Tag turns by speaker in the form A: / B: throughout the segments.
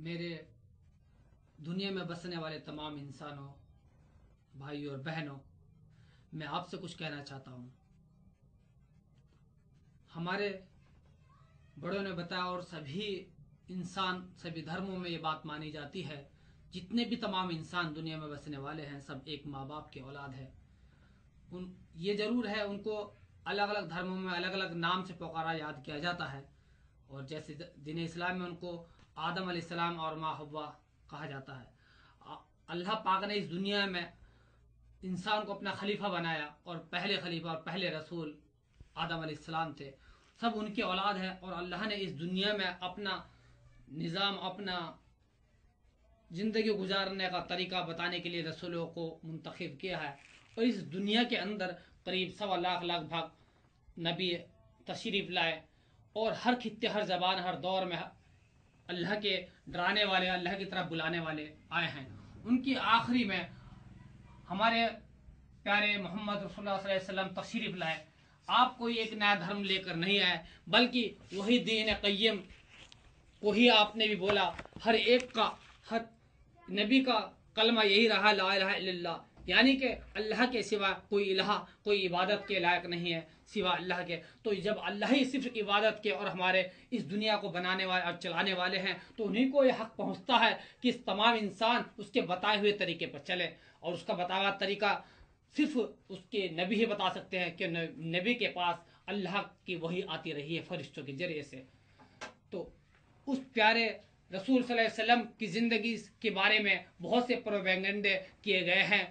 A: मेरे दुनिया में बसने वाले तमाम इंसानों भाइयों और बहनों मैं आपसे कुछ कहना चाहता हूँ हमारे बड़ों ने बताया और सभी इंसान सभी धर्मों में ये बात मानी जाती है जितने भी तमाम इंसान दुनिया में बसने वाले हैं सब एक माँ बाप के औलाद है उन, ये ज़रूर है उनको अलग अलग धर्मों में अलग अलग नाम से पुकारा, याद किया जाता है। और जैसे दिन इस्लाम में उनको आदम अलैहिस्सलाम और माँ हवा कहा जाता है। अल्लाह पाक ने इस दुनिया में इंसान को अपना खलीफा बनाया और पहले खलीफा और पहले रसूल आदम अलैहिस्सलाम थे। सब उनके औलाद हैं और अल्लाह ने इस दुनिया में अपना निज़ाम, अपना ज़िंदगी गुजारने का तरीका बताने के लिए रसूलों को मुंतखब किया है। और इस दुनिया के अंदर करीब सवा लाख लाख भाग नबी तशरीफ़ लाए और हर खत्ते, हर जबान, हर दौर में अल्लाह के डराने वाले, अल्लाह की तरफ़ बुलाने वाले आए हैं। उनकी आखिरी में हमारे प्यारे मोहम्मद रसोल्ला तशरीफ़ लाए। आप कोई एक नया धर्म लेकर नहीं आए, बल्कि वही दीन क़यम को ही आपने भी बोला, हर एक का, हर नबी का कलमा यही रहा, ला यानी कि अल्लाह के सिवा कोई इलाहा, कोई इबादत के लायक नहीं है, सिवा अल्लाह के। तो जब अल्लाह ही सिर्फ़ इबादत के और हमारे इस दुनिया को बनाने वाले और चलाने वाले हैं तो उन्हीं को यह हक पहुँचता है कि इस तमाम इंसान उसके बताए हुए तरीके पर चले। और उसका बताया हुआ तरीका सिर्फ़ उसके नबी ही बता सकते हैं कि नबी के पास अल्लाह की वही आती रही है फरिश्तों के ज़रिए से। तो उस प्यारे रसूल सल्लल्लाहु अलैहि वसल्लम की ज़िंदगी के बारे में बहुत से प्रोपेगेंडे किए गए हैं।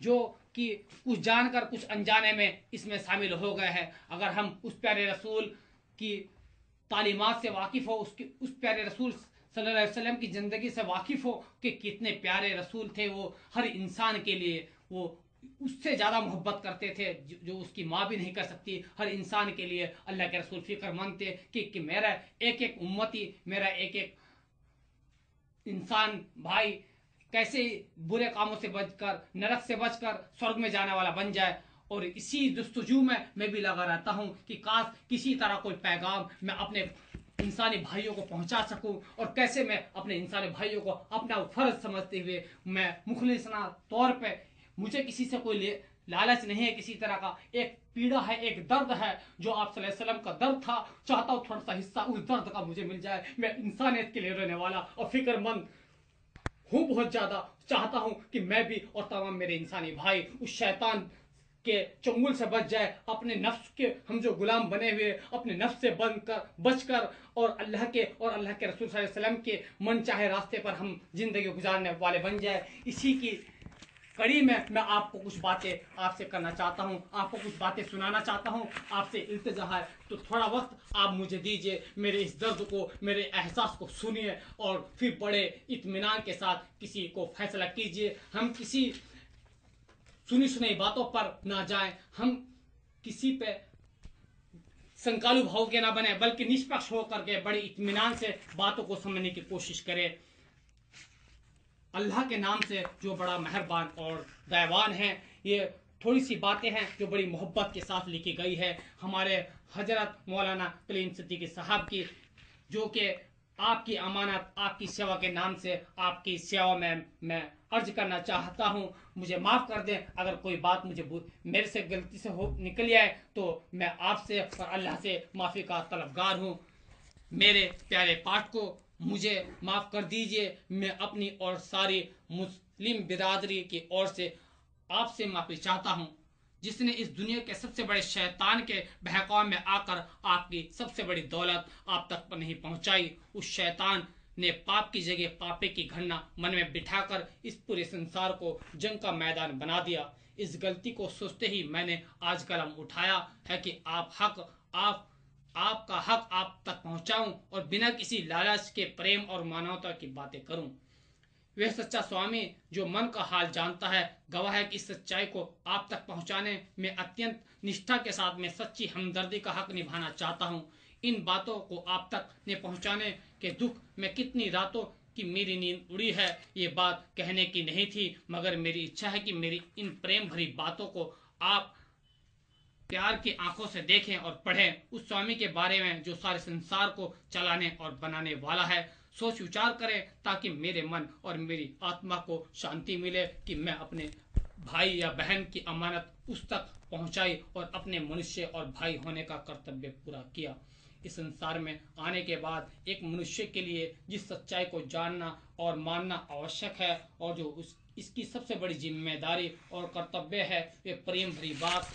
A: जो कि कुछ जानकर कुछ अनजाने में इसमें शामिल हो गए हैं। अगर हम उस प्यारे रसूल की तालीमत से वाकिफ़ हो उसकी उस प्यारे रसूल सल्लल्लाहु अलैहि वसल्लम की ज़िंदगी से वाकिफ़ हो कि कितने प्यारे रसूल थे वो हर इंसान के लिए वो उससे ज़्यादा मोहब्बत करते थे जो उसकी माँ भी नहीं कर सकती। हर इंसान के लिए अल्लाह के रसूल फिक्रमंद थे कि, कि मेरा एक एक उम्मती मेरा एक एक इंसान भाई कैसे बुरे कामों से बचकर, नरक से बचकर स्वर्ग में जाने वाला बन जाए। और इसी जस्तजू में मैं भी लगा रहता हूँ कि काश किसी तरह कोई पैगाम मैं अपने इंसानी भाइयों को पहुँचा सकूँ। और कैसे मैं अपने इंसानी भाइयों को अपना फ़र्ज़ समझते हुए मैं मुखलिसना तौर पे मुझे किसी से कोई लालच नहीं है किसी तरह का। एक पीड़ा है, एक दर्द है जो आप वसल्लम का दर्द था। चाहता हूँ थोड़ा सा हिस्सा उस दर्द का मुझे मिल जाए। मैं इंसानियत के लिए रहने वाला और फिक्रमंद हूँ बहुत ज़्यादा, चाहता हूँ कि मैं भी और तमाम मेरे इंसानी भाई उस शैतान के चंगुल से बच जाए, अपने नफ्स के हम जो गुलाम बने हुए, अपने नफ्स से बन कर बच कर और अल्लाह के और अल्लाह के रसूल वसल्लम के मन चाहे रास्ते पर हम ज़िंदगी गुजारने वाले बन जाए। इसी की कड़ी में, मैं आपको कुछ बातें आपसे करना चाहता हूँ, आपको कुछ बातें सुनाना चाहता हूँ, आपसे इल्तजा है। तो थोड़ा वक्त आप मुझे दीजिए, मेरे इस दर्द को, मेरे एहसास को सुनिए और फिर बड़े इतमान के साथ किसी को फैसला कीजिए। हम किसी सुनी सुनी बातों पर ना जाएँ। हम किसी पे संकालु भाव के ना बने, बल्कि निष्पक्ष होकर के बड़े इतमान से बातों को समझने की कोशिश करें। अल्लाह के नाम से जो बड़ा मेहरबान और दयावान है, ये थोड़ी सी बातें हैं जो बड़ी मोहब्बत के साथ लिखी गई है। हमारे हज़रत मौलाना कलीम सिद्दीकी साहब की, जो कि आपकी अमानत, आपकी सेवा के नाम से आपकी सेवा में मैं अर्ज़ करना चाहता हूँ। मुझे माफ़ कर दें, अगर कोई बात मुझे मेरे से गलती से हो, निकल आए तो मैं आपसे और अल्लाह से माफ़ी का तलबगार हूँ। मेरे प्यारे पाठ को मुझे माफ़ कर दीजिए, मैं अपनी और सारी मुस्लिम बिरादरी की ओर से आपसे माफ़ी चाहता हूँ, जिसने इस दुनिया के सबसे बड़े शैतान के बहकाव में आकर आपकी सबसे बड़ी दौलत आप तक पर नहीं पहुंचाई। उस शैतान ने पाप की जगह पापे की घटना मन में बिठाकर इस पूरे संसार को जंग का मैदान बना दिया। इस गलती को सोचते ही मैंने आज कलम उठाया है कि आप हक, आप आपका हक आप तक पहुंचाऊं और बिना किसी लालच के, प्रेम और मानवता की बातें करूँ। वह सच्चा स्वामी जो मन का हाल जानता है, गवाह है कि इस सच्चाई को आप तक पहुँचाने में अत्यंत निष्ठा के साथ में सच्ची हमदर्दी का हक निभाना चाहता हूँ। इन बातों को आप तक ने पहुँचाने के दुख में कितनी रातों की मेरी नींद उड़ी है, ये बात कहने की नहीं थी, मगर मेरी इच्छा है कि मेरी इन प्रेम भरी बातों को आप प्यार की आँखों से देखें और पढ़ें। उस स्वामी के बारे में जो सारे संसार को चलाने और बनाने वाला है, सोच विचार करें ताकि मेरे मन और मेरी आत्मा को शांति मिले कि मैं अपने भाई या बहन की अमानत उस तक पहुंचाई और अपने मनुष्य और भाई होने का कर्तव्य पूरा किया। इस संसार में आने के बाद एक मनुष्य के लिए जिस सच्चाई को जानना और मानना आवश्यक है और जो उस, इसकी सबसे बड़ी ज़िम्मेदारी और कर्तव्य है, वे प्रेम भरी बात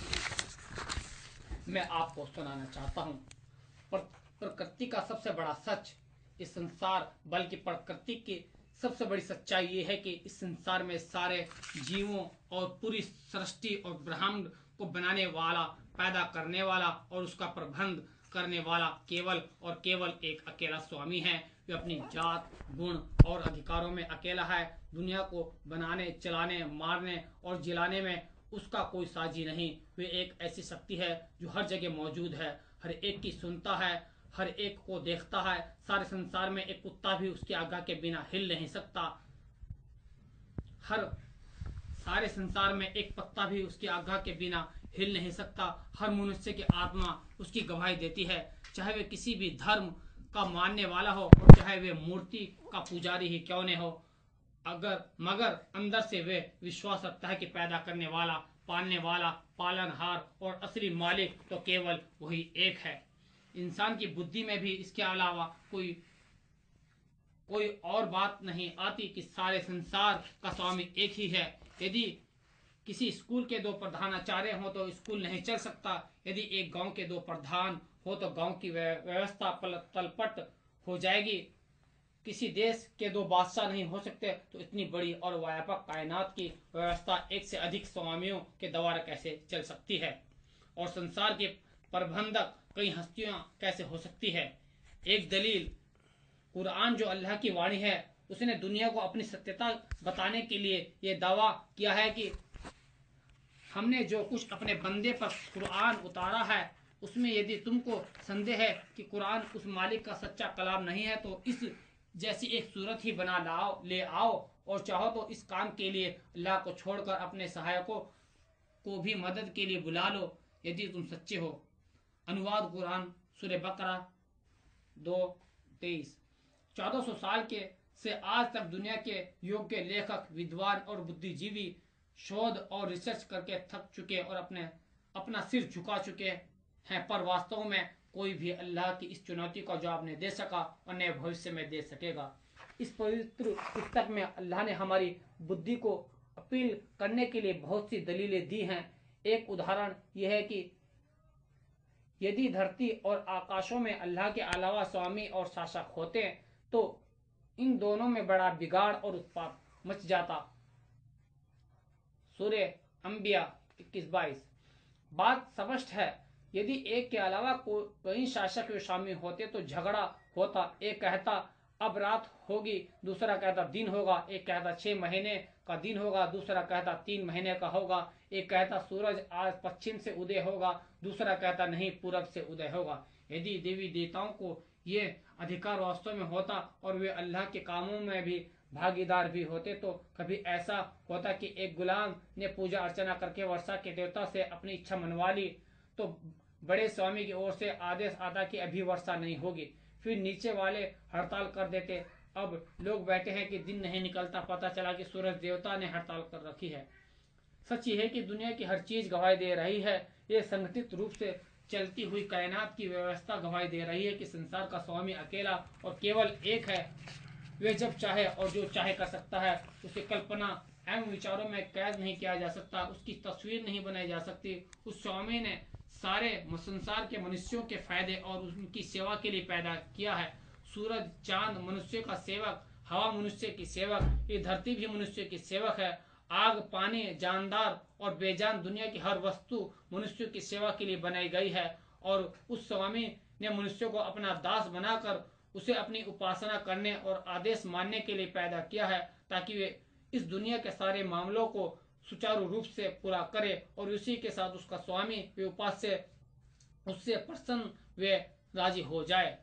A: मैं आपको सुनाना चाहता हूँ। प्रकृति का सबसे बड़ा सच इस संसार, बल्कि प्रकृति की सबसे बड़ी सच्चाई ये है कि इस संसार में सारे जीवों और पूरी सृष्टि और ब्रह्मांड को बनाने वाला, पैदा करने वाला और उसका प्रबंध करने वाला केवल और केवल एक अकेला स्वामी है। वे अपनी जात, गुण और अधिकारों में अकेला है। दुनिया को बनाने, चलाने, मारने और जिलाने में उसका कोई साझी नहीं। वे एक ऐसी शक्ति है जो हर जगह मौजूद है। हर एक की सुनता है, हर एक को देखता है। सारे संसार में एक कुत्ता भी उसकी आज्ञा के बिना हिल नहीं सकता। हर सारे संसार में एक पत्ता भी उसकी आज्ञा के बिना हिल नहीं सकता। हर मनुष्य की आत्मा उसकी गवाही देती है। चाहे वे किसी भी धर्म का मानने वाला हो और चाहे वे मूर्ति का पुजारी ही क्यों नहीं हो। अगर, मगर अंदर से वे विश्वास रखता है कि पैदा करने वाला, पालने वाला, पालनहार और असली मालिक तो केवल वही एक है। इंसान की बुद्धि में भी इसके अलावा कोई कोई और बात नहीं आती कि सारे संसार का स्वामी एक ही है। यदि किसी स्कूल के दो प्रधानाचार्य हो तो स्कूल नहीं चल सकता। यदि एक गाँव के दो प्रधान हो तो गाँव की व्यवस्था तलपट हो जाएगी। किसी देश के दो बादशाह नहीं हो सकते तो इतनी बड़ी और व्यापक कायनात की व्यवस्था एक से अधिक स्वामियों के द्वारा कैसे चल सकती है? और संसार के प्रबंधक कई हस्तियाँ कैसे हो सकती है? एक दलील, कुरान जो अल्लाह की वाणी है, उसने दुनिया को अपनी सत्यता बताने के लिए यह दावा किया है कि हमने जो कुछ अपने बंदे पर कुरान उतारा है, उसमें यदि तुमको संदेह है कि कुरान उस मालिक का सच्चा कलाम नहीं है तो इस जैसी एक सूरत ही बना लाओ, ले आओ और चाहो तो इस काम के लिए अल्लाह को छोड़कर अपने सहायकों को भी मदद के लिए बुला लो, यदि तुम सच्चे हो। अनुवाद कुरान सुर बकरा दो तेईस। चौदह सौ साल के से आज तक दुनिया के योग्य लेखक, विद्वान और बुद्धिजीवी शोध और रिसर्च करके थक चुके और अपने, अपना सिर झुका चुके हैं, पर वास्तव में कोई भी अल्लाह की इस चुनौती का जवाब नहीं दे सका और न भविष्य में दे सकेगा। इस पवित्र पुस्तक में अल्लाह ने हमारी बुद्धि को अपील करने के लिए बहुत सी दलीलें दी हैं। एक उदाहरण यह है कि यदि धरती और आकाशों में अल्लाह के अलावा स्वामी और शासक होते तो इन दोनों में बड़ा बिगाड़ और उत्पाद मच जाता। सूर्य अंबिया इक्कीस बाईस। बात स्पष्ट है यदि एक के अलावा कई शासक स्वामी होते तो झगड़ा होता। एक कहता, अब रात होगी। दूसरा कहता, दिन होगा। एक कहता, छह महीने का दिन होगा। दूसरा कहता, तीन महीने का होगा। एक कहता, सूरज आज पश्चिम से उदय होगा। दूसरा कहता, नहीं, पूरब से उदय होगा। यदि देवी देवताओं को ये अधिकार वास्तव में होता और वे अल्लाह के कामों में भी भागीदार भी होते तो कभी ऐसा होता कि एक गुलाम ने पूजा अर्चना करके वर्षा के देवता से अपनी इच्छा मनवा ली तो बड़े स्वामी की ओर से आदेश आता कि अभी वर्षा नहीं होगी। फिर नीचे वाले हड़ताल कर देते। अब लोग बैठे हैं कि दिन नहीं निकलता। पता चला कि सूरज देवता ने हड़ताल कर रखी है। सच है कि दुनिया की हर चीज़ गवाही दे रही है। ये संगठित रूप से चलती हुई कायनात की व्यवस्था गवाही दे रही है कि संसार का स्वामी अकेला और केवल एक है। वे जब चाहे और जो चाहे कर सकता है। उसे कल्पना एवं विचारों में कैद नहीं किया जा सकता। उसकी तस्वीर नहीं बनाई जा सकती। उस स्वामी ने सारे संसार के मनुष्यों के फ़ायदे और उनकी सेवा के लिए पैदा किया है। सूरज, चाँद मनुष्य का सेवक, हवा मनुष्य की सेवक, ये धरती भी मनुष्य की सेवक है। आग, पानी, जानदार और बेजान दुनिया की हर वस्तु मनुष्य की सेवा के लिए बनाई गई है और उस स्वामी ने मनुष्य को अपना दास बनाकर उसे अपनी उपासना करने और आदेश मानने के लिए पैदा किया है ताकि वे इस दुनिया के सारे मामलों को सुचारू रूप से पूरा करे और उसी के साथ उसका स्वामी वे उपास्य, उससे प्रसन्न वे राज़ी हो जाए।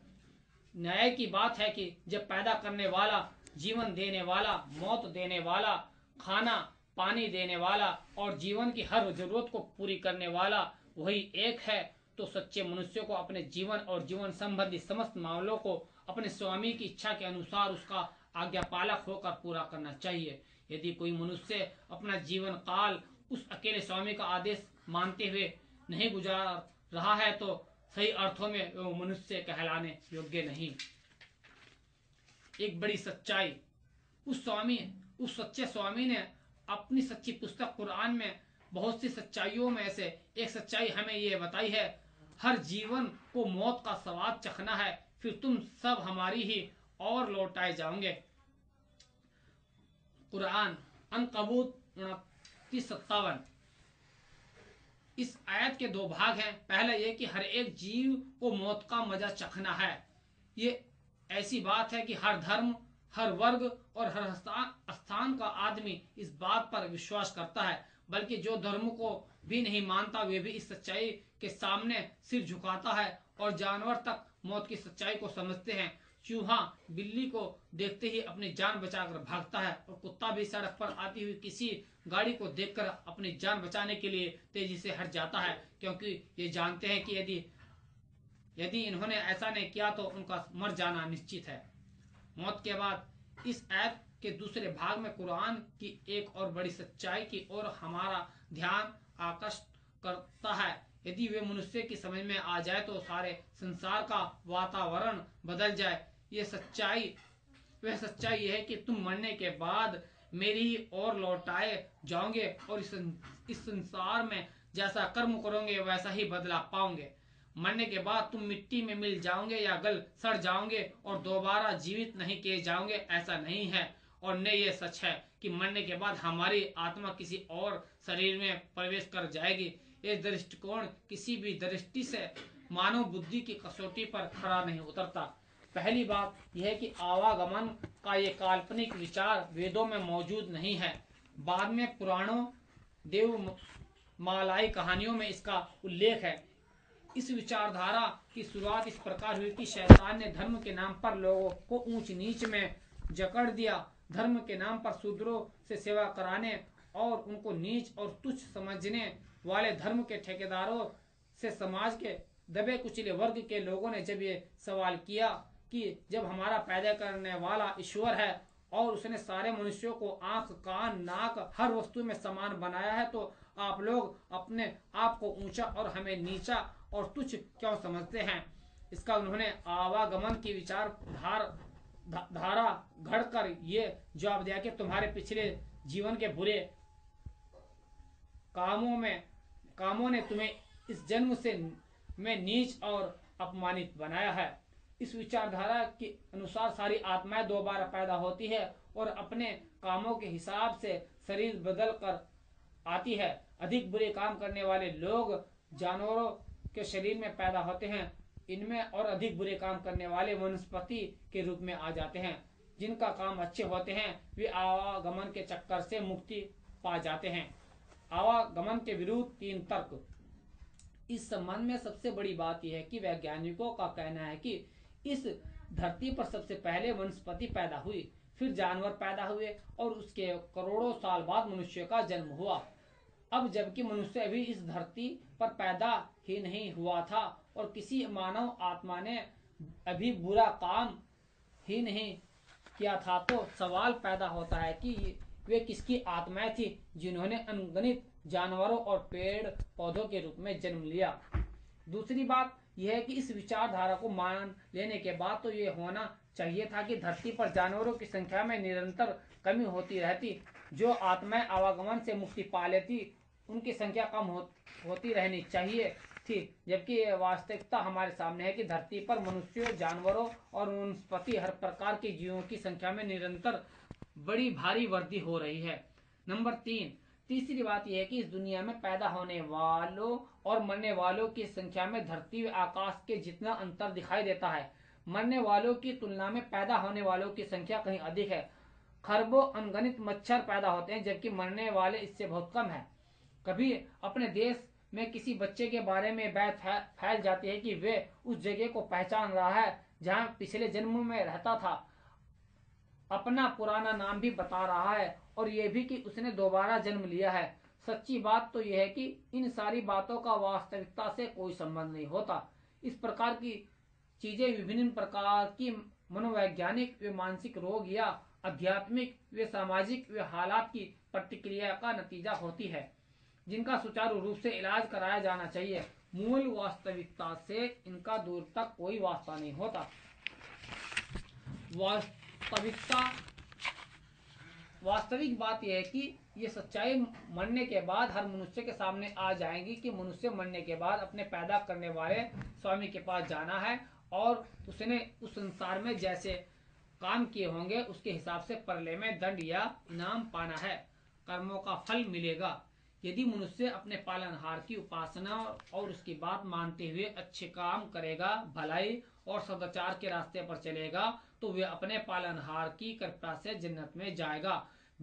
A: न्याय की बात है कि जब पैदा करने वाला, जीवन देने वाला, मौत देने वाला, खाना, पानी देने वाला और जीवन की हर ज़रूरत को पूरी करने वाला वही एक है तो सच्चे मनुष्य को अपने जीवन और जीवन संबंधी समस्त मामलों को अपने स्वामी की इच्छा के अनुसार उसका आज्ञा पालक होकर पूरा करना चाहिए। यदि कोई मनुष्य अपना जीवन काल उस अकेले स्वामी का आदेश मानते हुए नहीं गुजार रहा है तो सही अर्थों में वो मनुष्य कहलाने योग्य नहीं। एक बड़ी सच्चाई। उस स्वामी, उस सच्चे स्वामी ने अपनी सच्ची पुस्तक कुरान में बहुत सी सच्चाइयों में से एक सच्चाई हमें ये बताई है, हर जीवन को मौत का स्वाद चखना है, फिर तुम सब हमारी ही और लौटाए जाओगे। कुरान अन कबूत उनतीस सत्तावन। इस आयत के दो भाग हैं। पहला ये कि हर एक जीव को मौत का मज़ा चखना है। ये ऐसी बात है कि हर धर्म, हर वर्ग और हर स्थान का आदमी इस बात पर विश्वास करता है, बल्कि जो धर्म को भी नहीं मानता, वे भी इस सच्चाई के सामने सिर झुकाता है और जानवर तक मौत की सच्चाई को समझते हैं। चूहा बिल्ली को देखते ही अपनी जान बचाकर भागता है और कुत्ता भी सड़क पर आती हुई किसी गाड़ी को देखकर अपनी जान बचाने के लिए तेज़ी से हट जाता है, क्योंकि ये जानते हैं कि यदि यदि इन्होंने ऐसा नहीं किया तो उनका मर जाना निश्चित है। मौत के बाद इस ऐप के दूसरे भाग में कुरान की एक और बड़ी सच्चाई की ओर हमारा ध्यान आकर्षित करता है। यदि वे मनुष्य की समझ में आ जाए तो सारे संसार का वातावरण बदल जाए ये सच्चाई वह सच्चाई है कि तुम मरने के बाद मेरी ही ओर लौटाए जाओगे और इस, इस संसार में जैसा कर्म करोगे वैसा ही बदला पाओगे। मरने के बाद तुम मिट्टी में मिल जाओगे या गल सड़ जाओगे और दोबारा जीवित नहीं किए जाओगे ऐसा नहीं है। और न ये सच है कि मरने के बाद हमारी आत्मा किसी और शरीर में प्रवेश कर जाएगी। ये दृष्टिकोण किसी भी दृष्टि से मानव बुद्धि की कसौटी पर खड़ा नहीं उतरता। पहली बात यह कि आवागमन का ये काल्पनिक विचार वेदों में मौजूद नहीं है। बाद में पुराणों देव मालाई कहानियों में इसका उल्लेख है। इस विचारधारा की शुरुआत इस प्रकार हुई कि शैतान ने धर्म के नाम पर लोगों को ऊंच नीच में जकड़ दिया। धर्म के नाम पर शूद्रों से सेवा कराने और उनको नीच और तुच्छ समझने वाले धर्म के ठेकेदारों से समाज के दबे कुचले वर्ग के लोगों ने जब ये सवाल किया कि जब हमारा पैदा करने वाला ईश्वर है और उसने सारे मनुष्यों को आँख कान नाक हर वस्तु में समान बनाया है तो आप लोग अपने आप को ऊँचा और हमें नीचा और तुच्छ क्यों समझते हैं? इसका उन्होंने आवागमन की विचार धार धा, धारा घड़कर ये जवाब दिया कि तुम्हारे पिछले जीवन के बुरे कामों में कामों ने तुम्हें इस जन्म से में नीच और अपमानित बनाया है। इस विचारधारा के अनुसार सारी आत्माएँ दोबारा पैदा होती है और अपने कामों के हिसाब से शरीर बदल कर आती है। अधिक बुरे काम करने वाले लोग जानवरों के शरीर में पैदा होते हैं। इनमें और अधिक बुरे काम करने वाले वनस्पति के रूप में आ जाते हैं। जिनका काम अच्छे होते हैं, वे आवागमन के चक्कर से मुक्ति पा जाते हैं। आवागमन के विरुद्ध तीन तर्क। इस संबंध में सबसे बड़ी बात यह है कि वैज्ञानिकों का कहना है कि इस धरती पर सबसे पहले वनस्पति पैदा हुई, फिर जानवर पैदा हुए और उसके करोड़ों साल बाद मनुष्य का जन्म हुआ। अब जबकि मनुष्य अभी इस धरती पर पैदा ही नहीं हुआ था और किसी मानव आत्मा ने अभी बुरा काम ही नहीं किया था तो सवाल पैदा होता है कि वे किसकी आत्माएँ थी जिन्होंने अनगणित जानवरों और पेड़ पौधों के रूप में जन्म लिया? दूसरी बात यह है कि इस विचारधारा को मान लेने के बाद तो ये होना चाहिए था कि धरती पर जानवरों की संख्या में निरंतर कमी होती रहती जो आत्माएँ आवागमन से मुक्ति पा लेती उनकी संख्या कम हो, होती रहनी चाहिए थी। जबकि यह वास्तविकता हमारे सामने है कि धरती पर मनुष्यों जानवरों और वनस्पति हर प्रकार के जीवों की संख्या में निरंतर बड़ी भारी वृद्धि हो रही है। नंबर तीन तीसरी बात यह है कि इस दुनिया में पैदा होने वालों और मरने वालों की संख्या में धरती आकाश के जितना अंतर दिखाई देता है, मरने वालों की तुलना में पैदा होने वालों की संख्या कहीं अधिक है। खरबों अनगणित मच्छर पैदा होते हैं, जबकि मरने वाले इससे बहुत कम है। कभी अपने देश में किसी बच्चे के बारे में बात फैल जाती है कि वे उस जगह को पहचान रहा है, जहाँ पिछले जन्म में रहता था। अपना पुराना नाम भी बता रहा है, और ये भी कि उसने दोबारा जन्म लिया है। सच्ची बात तो यह है कि इन सारी बातों का वास्तविकता से कोई संबंध नहीं होता। इस प्रकार की चीज़ें विभिन्न प्रकार की मनोवैज्ञानिक, व मानसिक रोग या आध्यात्मिक, व सामाजिक, व हालात की प्रतिक्रिया का नतीजा होती है, जिनका सुचारू रूप से इलाज कराया जाना चाहिए। मूल वास्तविकता से इनका दूर तक कोई वास्ता नहीं होता। वास्तविकता, वास्तविक बात यह है कि ये सच्चाई मरने के बाद हर मनुष्य के सामने आ जाएँगी कि मनुष्य मरने के बाद अपने पैदा करने वाले स्वामी के पास जाना है और उसने उस संसार में जैसे काम किए होंगे, उसके हिसाब से परले में दंड या इनाम पाना है। कर्मों का फल मिलेगा। यदि मनुष्य अपने पालनहार की उपासना और उसकी बात मानते हुए अच्छे काम करेगा, भलाई और सदाचार के रास्ते पर चलेगा तो वे अपने पालनहार की कृपा से जन्नत में जाएगा।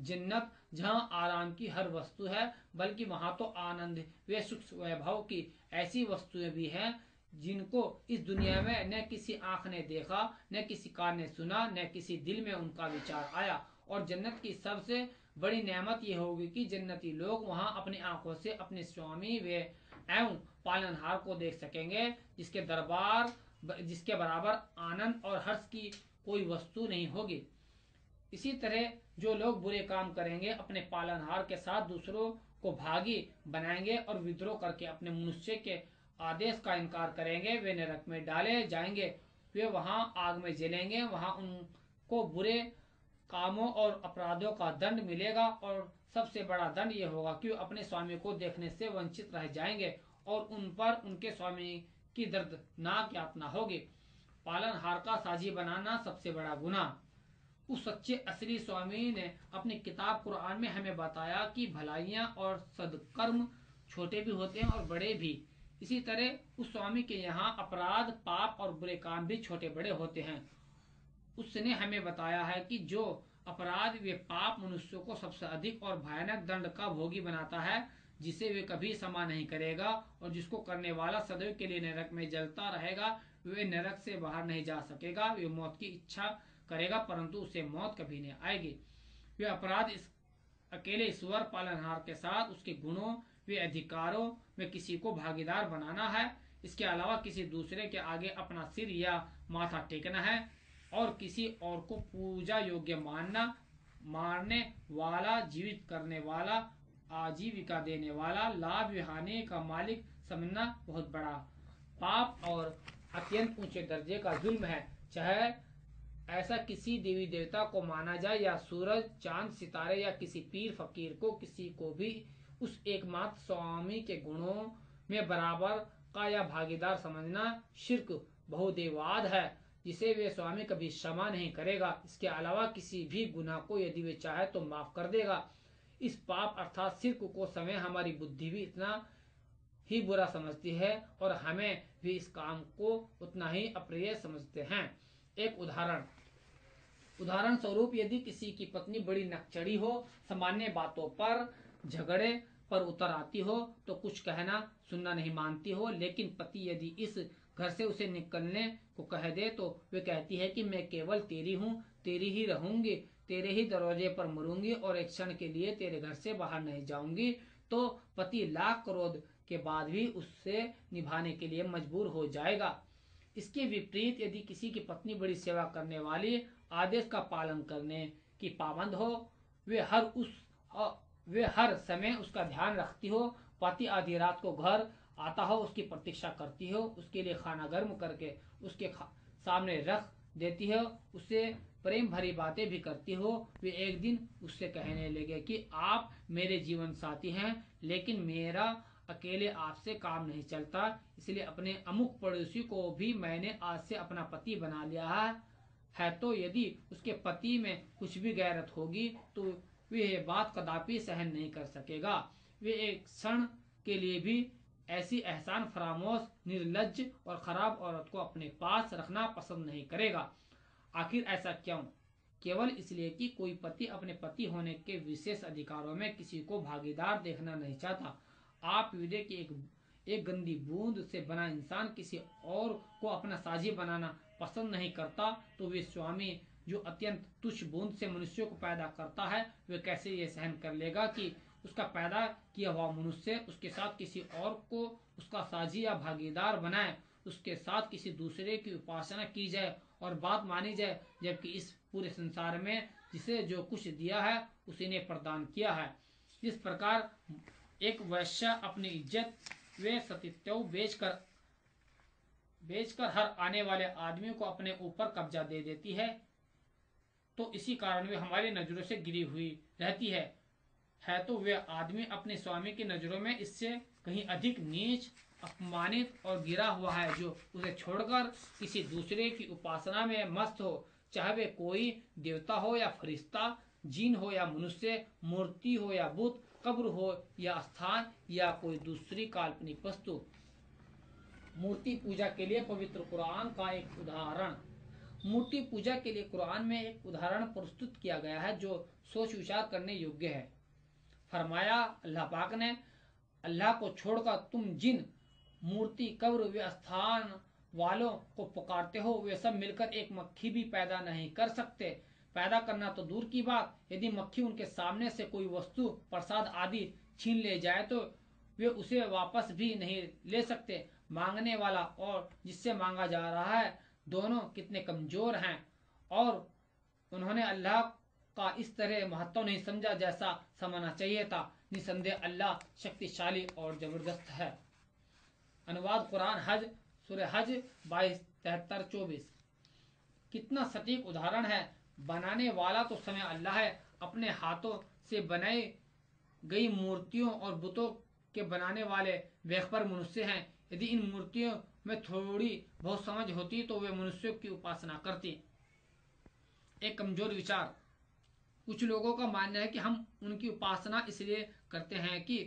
A: जन्नत, जहाँ आराम की हर वस्तु है, बल्कि वहाँ तो आनंद, वे सुख वैभव की ऐसी वस्तुएँ भी हैं, जिनको इस दुनिया में न किसी आँख ने देखा, न किसी कान ने सुना, न किसी दिल में उनका विचार आया। और जन्नत की सबसे बड़ी नेमत यह होगी कि जन्नती लोग वहाँ अपनी आँखों से अपने स्वामी वे एवं पालनहार को देख सकेंगे, जिसके दरबार, जिसके बराबर आनंद और हर्ष की कोई वस्तु नहीं होगी। इसी तरह जो लोग बुरे काम करेंगे, अपने पालनहार के साथ दूसरों को भागी बनाएँगे और विद्रोह करके अपने मनुष्य के आदेश का इनकार करेंगे, वे नरक में डाले जाएँगे, वे वहाँ आग में जलेंगे, वहाँ उनको बुरे कामों और अपराधों का दंड मिलेगा और सबसे बड़ा दंड ये होगा कि अपने स्वामी को देखने से वंचित रह जाएँगे और उन पर उनके स्वामी की दर्दनाक यातना होगी। पालनहार का साझी बनाना सबसे बड़ा गुना उस सच्चे असली स्वामी ने अपनी किताब कुरान में हमें बताया कि भलाइयाँ और सदकर्म छोटे भी होते हैं और बड़े भी। इसी तरह उस स्वामी के यहाँ अपराध, पाप और बुरे काम भी छोटे बड़े होते हैं। उसने हमें बताया है कि जो अपराध, वे पाप मनुष्यों को सबसे अधिक और भयानक दंड का भोगी बनाता है, जिसे वे कभी समा नहीं करेगा और जिसको करने वाला सदैव के लिए नरक में जलता रहेगा, वे नरक से बाहर नहीं जा सकेगा, वे मौत की इच्छा करेगा, परंतु उसे मौत कभी नहीं आएगी। वे अपराध इस अकेले ईश्वर पालनहार के साथ उसके गुणों, वे अधिकारों में किसी को भागीदार बनाना है। इसके अलावा किसी दूसरे के आगे अपना सिर या माथा टेकना है और किसी और को पूजा योग्य मानना, मारने वाला, जीवित करने वाला, आजीविका देने वाला, लाभ विहाने का मालिक समझना बहुत बड़ा पाप और अत्यंत ऊँचे दर्जे का जुल्म है। चाहे ऐसा किसी देवी देवता को माना जाए या सूरज, चाँद, सितारे या किसी पीर फकीर को, किसी को भी उस एकमात्र स्वामी के गुणों में बराबर का या भागीदार समझना शिरक बहुदेवाद है, जिसे वे स्वामी कभी क्षमा नहीं करेगा। इसके अलावा किसी भी गुनाह को यदि वे चाहे तो माफ़ कर देगा। इस पाप अर्थात सिर्क को समय हमारी बुद्धि भी इतना ही बुरा समझती है और हमें भी इस काम को उतना ही अप्रिय समझते हैं। एक उदाहरण उदाहरण स्वरूप यदि किसी की पत्नी बड़ी नकचड़ी हो, सामान्य बातों पर झगड़े पर उतर आती हो तो कुछ कहना सुनना नहीं मानती हो, लेकिन पति यदि इस घर से उसे निकलने को कह दे तो वे कहती है कि मैं केवल तेरी हूँ, तेरी ही रहूँगी, तेरे ही दरवाजे पर मरूँगी और एक क्षण के लिए तेरे घर से बाहर नहीं जाऊँगी। तो पति लाख क्रोध के बाद भी उससे निभाने के लिए मजबूर हो जाएगा। इसके विपरीत, यदि किसी की पत्नी बड़ी सेवा करने वाली आदेश का पालन करने की पाबंद हो, वे हर उस वे हर समय उसका ध्यान रखती हो, पति आधी रात को घर आता हो, उसकी प्रतीक्षा करती हो, उसके लिए खाना गर्म करके उसके सामने रख देती हो उसे प्रेम भरी बातें भी करती हो, वे एक दिन उससे कहने लगे कि आप मेरे जीवन साथी हैं, लेकिन मेरा अकेले आपसे काम नहीं चलता, इसलिए अपने अमुक पड़ोसी को भी मैंने आज से अपना पति बना लिया है। है तो यदि उसके पति में कुछ भी गैरत होगी तो वे ये बात कदापि सहन नहीं कर सकेगा। वे एक क्षण के लिए भी ऐसी एहसान, फरामोश, निर्लज और खराब औरत को अपने पास रखना पसंद नहीं करेगा। आखिर ऐसा क्यों? केवल इसलिए कि कोई पति अपने पति होने के विशेष अधिकारों में किसी को भागीदार देखना नहीं चाहता। आप विदय की एक एक गंदी बूंद से बना इंसान किसी और को अपना साझी बनाना पसंद नहीं करता तो वे स्वामी जो अत्यंत तुच्छ बूंद से मनुष्यों को पैदा करता है वह कैसे ये सहन कर लेगा कि उसका पैदा किया हुआ मनुष्य उसके साथ किसी और को उसका साझी या भागीदार बनाए, उसके साथ किसी दूसरे की उपासना की जाए और बात मानी जाए, जबकि इस पूरे संसार में जिसे जो कुछ दिया है, उसी ने प्रदान किया है। जिस प्रकार एक वैश्य अपनी इज़्ज़त वे सतित्व बेचकर बेचकर हर आने वाले आदमी को अपने ऊपर कब्जा दे देती है तो इसी कारण वे हमारी नज़रों से गिरी हुई रहती है। है तो वे आदमी अपने स्वामी की नज़रों में इससे कहीं अधिक नीच, अपमानित और गिरा हुआ है, जो उसे छोड़कर किसी दूसरे की उपासना में मस्त हो। चाहे वे कोई देवता हो या फरिश्ता, जीन हो या मनुष्य, मूर्ति हो या बुत कब्र हो या स्थान या कोई दूसरी काल्पनिक वस्तु मूर्ति पूजा के लिए पवित्र कुरान का एक उदाहरण। मूर्ति पूजा के लिए कुरान में एक उदाहरण प्रस्तुत किया गया है, जो सोच विचार करने योग्य है। फरमाया, अल्लाह पाक ने, अल्लाह को छोड़कर तुम जिन मूर्ति कब्र व स्थान वालों को पुकारते हो, वे सब मिलकर एक मक्खी भी पैदा नहीं कर सकते। पैदा करना तो दूर की बात, यदि मक्खी उनके सामने से कोई वस्तु, प्रसाद आदि छीन ले जाए तो वे उसे वापस भी नहीं ले सकते। मांगने वाला और जिससे मांगा जा रहा है, दोनों कितने कमज़ोर हैं। और उन्होंने अल्लाह का इस तरह महत्व नहीं समझा जैसा समझना चाहिए था। निसंदेह अल्लाह शक्तिशाली और ज़बरदस्त है। अनुवाद कुरान हज सुर हज बाईस तिहत्तर चौबीस। कितना सटीक उदाहरण है। बनाने वाला तो समय अल्लाह है। अपने हाथों से बनाई गई मूर्तियों और बुतों के बनाने वाले वेखपर मनुष्य हैं। यदि इन मूर्तियों में थोड़ी बहुत समझ होती तो वे मनुष्यों की उपासना करती। एक कमज़ोर विचार। कुछ लोगों का मानना है कि हम उनकी उपासना इसलिए करते हैं कि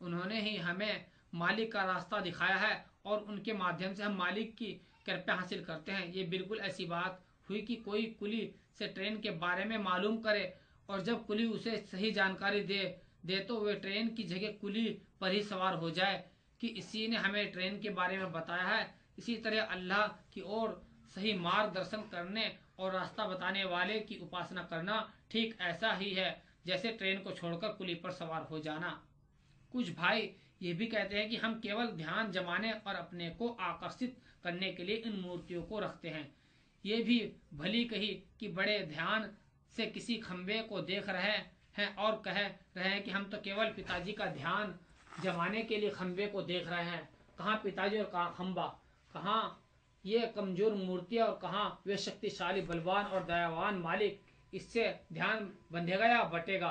A: उन्होंने ही हमें मालिक का रास्ता दिखाया है और उनके माध्यम से हम मालिक की कृपया हासिल करते हैं। ये बिल्कुल ऐसी बात हुई कि कोई कुली से ट्रेन के बारे में मालूम करे और जब कुली उसे सही जानकारी दे दे तो वे ट्रेन की जगह कुली पर ही सवार हो जाए। कि इसी ने हमें ट्रेन के बारे में बताया है। इसी तरह अल्लाह की ओर सही मार्गदर्शन करने और रास्ता बताने वाले की उपासना करना ठीक ऐसा ही है, जैसे ट्रेन को छोड़कर कुली पर सवार हो जाना। कुछ भाई ये भी कहते हैं कि हम केवल ध्यान जमाने और अपने को आकर्षित करने के लिए इन मूर्तियों को रखते हैं। ये भी भली कही कि बड़े ध्यान से किसी खम्बे को देख रहे हैं और कह रहे हैं कि हम तो केवल पिताजी का ध्यान जमाने के लिए खम्बे को देख रहे हैं। कहाँ पिताजी और कहाँ खम्बा कहाँ ये कमज़ोर मूर्तियाँ और कहाँ वे शक्तिशाली, बलवान और दयावान मालिक? इससे ध्यान बंधेगा या बटेगा?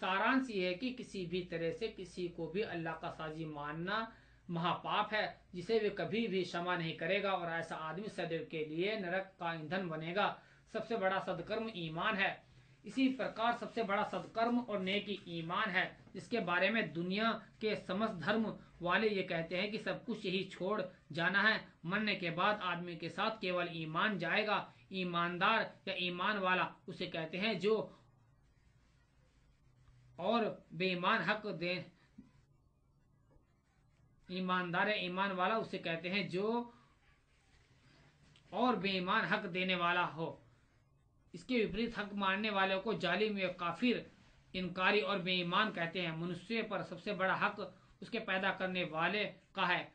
A: सारांश ये है कि किसी भी तरह से किसी को भी अल्लाह का साजी मानना महापाप है, जिसे वे कभी भी क्षमा नहीं करेगा और ऐसा आदमी सदैव के लिए नरक का ईंधन बनेगा। सबसे बड़ा सदकर्म ईमान है। इसी प्रकार सबसे बड़ा सदकर्म और नेकी ईमान है, जिसके बारे में दुनिया के समस्त धर्म वाले ये कहते हैं कि सब कुछ यही छोड़ जाना है। मरने के बाद आदमी के साथ केवल ईमान जाएगा, ईमानदार या ईमान वाला, उसे कहते हैं जो और बेईमान हक दे, ईमानदार या ईमान वाला, उसे कहते हैं जो और बेईमान हक देने वाला हो। इसके विपरीत हक मानने वाले को जालिम या काफिर, इनकारी और बेईमान कहते हैं। मनुष्य पर सबसे बड़ा हक उसके पैदा करने वाले का है।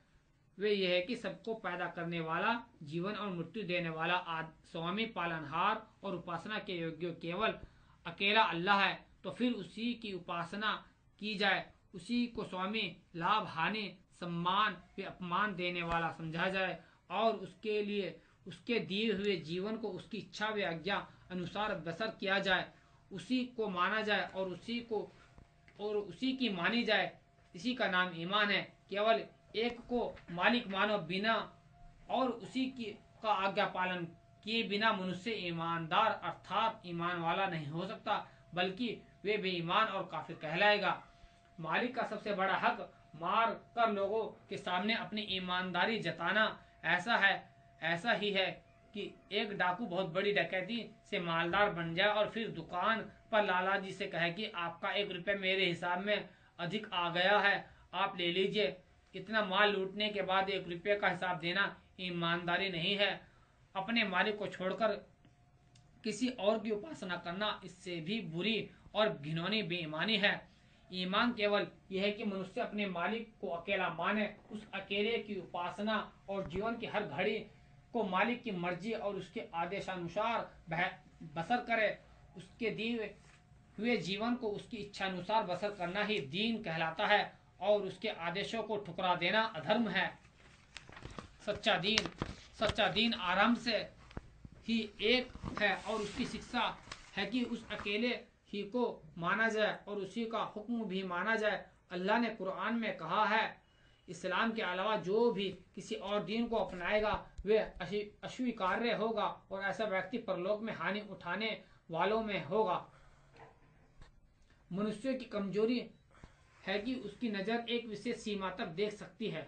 A: वे यह है कि सबको पैदा करने वाला, जीवन और मृत्यु देने वाला स्वामी, पालनहार और उपासना के योग्य केवल अकेला अल्लाह है। तो फिर उसी की उपासना की जाए, उसी को स्वामी लाभ, हानि, सम्मान व अपमान देने वाला समझा जाए और उसके लिए उसके दिए हुए जीवन को उसकी इच्छा व आज्ञा अनुसार बसर किया जाए, उसी को माना जाए और उसी को, और उसी की मानी जाए। इसी का नाम ईमान है। केवल एक को मालिक मानो बिना और उसी की, का आज्ञा पालन किए बिना मनुष्य ईमानदार अर्थात ईमान वाला नहीं हो सकता, बल्कि वे बेईमान और काफिर कहलाएगा। मालिक का सबसे बड़ा हक मार कर लोगों के सामने अपनी ईमानदारी जताना, ऐसा है ऐसा ही है कि एक डाकू बहुत बड़ी डकैती से मालदार बन जाए और फिर दुकान पर लाला जी से कहे कि आपका एक रुपये मेरे हिसाब में अधिक आ गया है, आप ले लीजिए। इतना माल लूटने के बाद एक रुपये का हिसाब देना ईमानदारी नहीं है। अपने मालिक को छोड़कर किसी और की उपासना करना इससे भी बुरी और घिनौनी बेईमानी है। ईमान केवल यह है कि मनुष्य अपने मालिक को अकेला माने। उस अकेले की उपासना और जीवन की हर घड़ी को मालिक की मर्ज़ी और उसके आदेशानुसार बसर करे। उसके दिए हुए जीवन को उसकी इच्छा अनुसार बसर करना ही दीन कहलाता है और उसके आदेशों को ठुकरा देना अधर्म है। सच्चा दीन सच्चा दीन आरंभ से ही एक है और उसकी शिक्षा है कि उस अकेले ही को माना जाए और उसी का हुक्म भी माना जाए। अल्लाह ने कुरान में कहा है इस्लाम के अलावा जो भी किसी और दीन को अपनाएगा, वे अस्वीकार्य होगा और ऐसा व्यक्ति परलोक में हानि उठाने वालों में होगा। मनुष्य की कमज़ोरी है कि उसकी नज़र एक विशेष सीमा तक देख सकती है।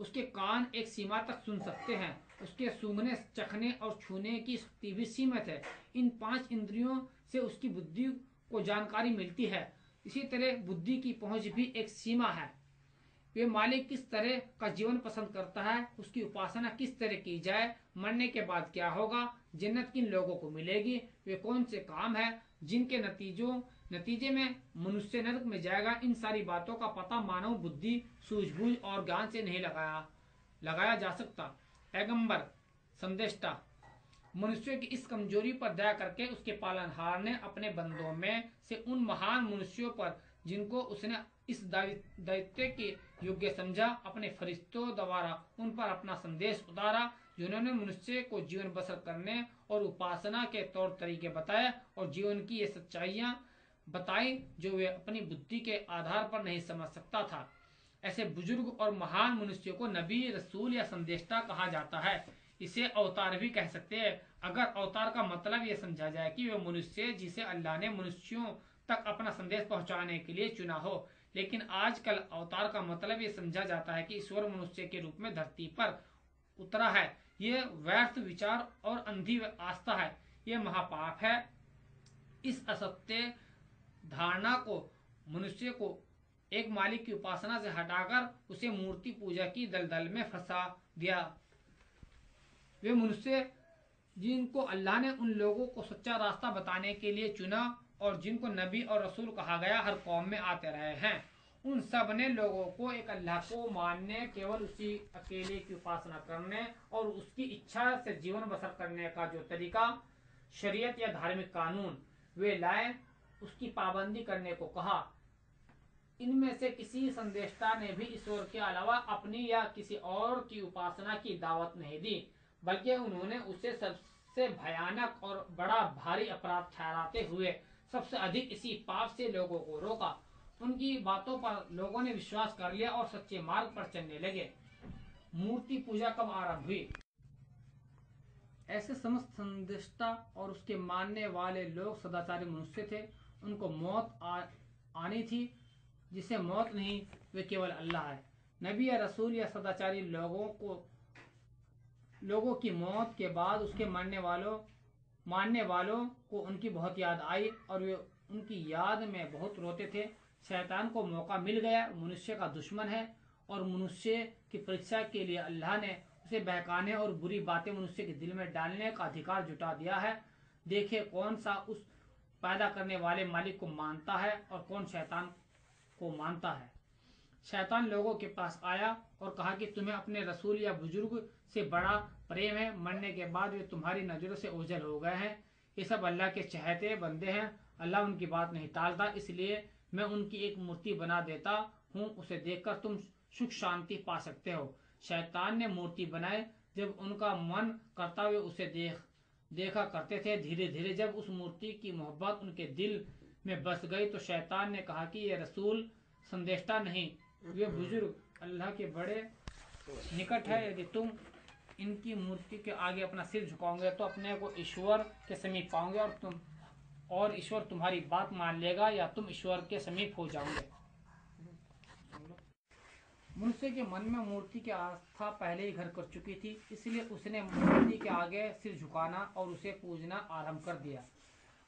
A: उसके कान एक सीमा तक सुन सकते हैं। उसके सूंघने, चखने और छूने की शक्ति भी सीमित है। इन पाँच इंद्रियों से उसकी बुद्धि को जानकारी मिलती है। इसी तरह बुद्धि की पहुँच भी एक सीमा है। वे मालिक किस तरह का जीवन पसंद करता है, उसकी उपासना किस तरह की जाए, मरने के बाद क्या होगा, जन्नत किन लोगों को मिलेगी, वे कौन से काम है, जिनके नतीजों, नतीजे में मनुष्य नरक में जाएगा, इन सारी बातों का पता मानव बुद्धि, सूझबूझ और ज्ञान से नहीं लगाया लगाया जा सकता। पैगंबर, संदेष्टा, मनुष्य की इस कमज़ोरी पर दया करके उसके पालनहार ने अपने बंदों में से उन महान मनुष्यों पर जिनको उसने इस दायित्व के योग्य समझा, अपने फरिश्तों द्वारा, उन पर अपना संदेश उतारा, जिन्होंने मनुष्य को जीवन बसर करने और उपासना के तौर तरीके बताए और जीवन की ये सच्चाइयाँ बताई जो वे अपनी बुद्धि के आधार पर नहीं समझ सकता था। ऐसे बुज़ुर्ग और महान मनुष्यों को नबी रसूल या संदेशता कहा जाता है। इसे अवतार भी कह सकते हैं। अगर अवतार का मतलब ये समझा जाए कि वे मनुष्य जिसे अल्लाह ने मनुष्यों तक अपना संदेश पहुँचाने के लिए चुना हो लेकिन आजकल अवतार का मतलब ये समझा जाता है कि ईश्वर मनुष्य के रूप में धरती पर उतरा है। ये व्यर्थ विचार और अंधी आस्था है। ये महापाप है। इस असत्य धारणा को, मनुष्य को एक मालिक की उपासना से हटाकर उसे मूर्ति पूजा की दलदल में फंसा दिया। वे मनुष्य जिनको अल्लाह ने उन लोगों को सच्चा रास्ता बताने के लिए चुना और जिनको नबी और रसूल कहा गया, हर कौम में आते रहे हैं। उन सबने लोगों को एक अल्लाह को मानने, केवल उसी अकेले की उपासना करने और उसकी इच्छा से जीवन बसर करने का जो तरीका, शरीयत या धार्मिक कानून, वे लाए, उसकी पाबंदी करने को कहा। इनमें से किसी संदेशता ने भी ईश्वर के अलावा अपनी या किसी और की उपासना की दावत नहीं दी, बल्कि उन्होंने उसे सबसे भयानक और बड़ा भारी अपराध ठहराते हुए सबसे अधिक इसी पाप से लोगों को रोका। उनकी बातों पर लोगों ने विश्वास कर लिया और सच्चे मार्ग पर चलने लगे। मूर्ति पूजा कब आरंभ हुई? ऐसे समस्त संदिष्टा और उसके मानने वाले लोग सदाचारी मनुष्य थे। उनको मौत आ, आनी थी जिसे मौत नहीं वे केवल अल्लाह है। नबी या रसूल या सदाचारी लोगों को लोगों की मौत के बाद उसके मानने वालों मानने वालों को उनकी बहुत याद आई और वे उनकी याद में बहुत रोते थे। शैतान को मौका मिल गया, मनुष्य का दुश्मन है और मनुष्य की परीक्षा के लिए अल्लाह ने उसे बहकाने और बुरी बातें मनुष्य के दिल में डालने का अधिकार जुटा दिया है। देखे कौन सा उस पैदा करने वाले मालिक को मानता है और कौन शैतान को मानता है। शैतान लोगों के पास आया और कहा कि तुम्हें अपने रसूल या बुज़ुर्ग से बड़ा प्रेम है। मरने के बाद वे तुम्हारी नज़रों से ओझल हो गए हैं। ये सब अल्लाह के चहते बंदे हैं। अल्लाह उनकी बात नहीं टालता, इसलिए मैं उनकी एक मूर्ति बना देता हूँ। उसे देखकर तुम सुख शांति पा सकते हो। शैतान ने मूर्ति बनाए जब उनका मन करता हुए उसे देख, देखा करते थे। धीरे धीरे जब उस मूर्ति की मोहब्बत उनके दिल में बस गई तो शैतान ने कहा कि ये रसूल संदेशता नहीं। वे बुज़ुर्ग, अल्लाह के बड़े निकट है। यदि तुम इनकी मूर्ति के आगे अपना सिर झुकाओगे तो अपने को ईश्वर के समीप पाओगे और तुम, और ईश्वर तुम्हारी बात मान लेगा या तुम ईश्वर के समीप हो जाओगे। मनुष्य के मन में मूर्ति की आस्था पहले ही घर कर चुकी थी, इसलिए उसने मूर्ति के आगे सिर झुकाना और उसे पूजना आरंभ कर दिया।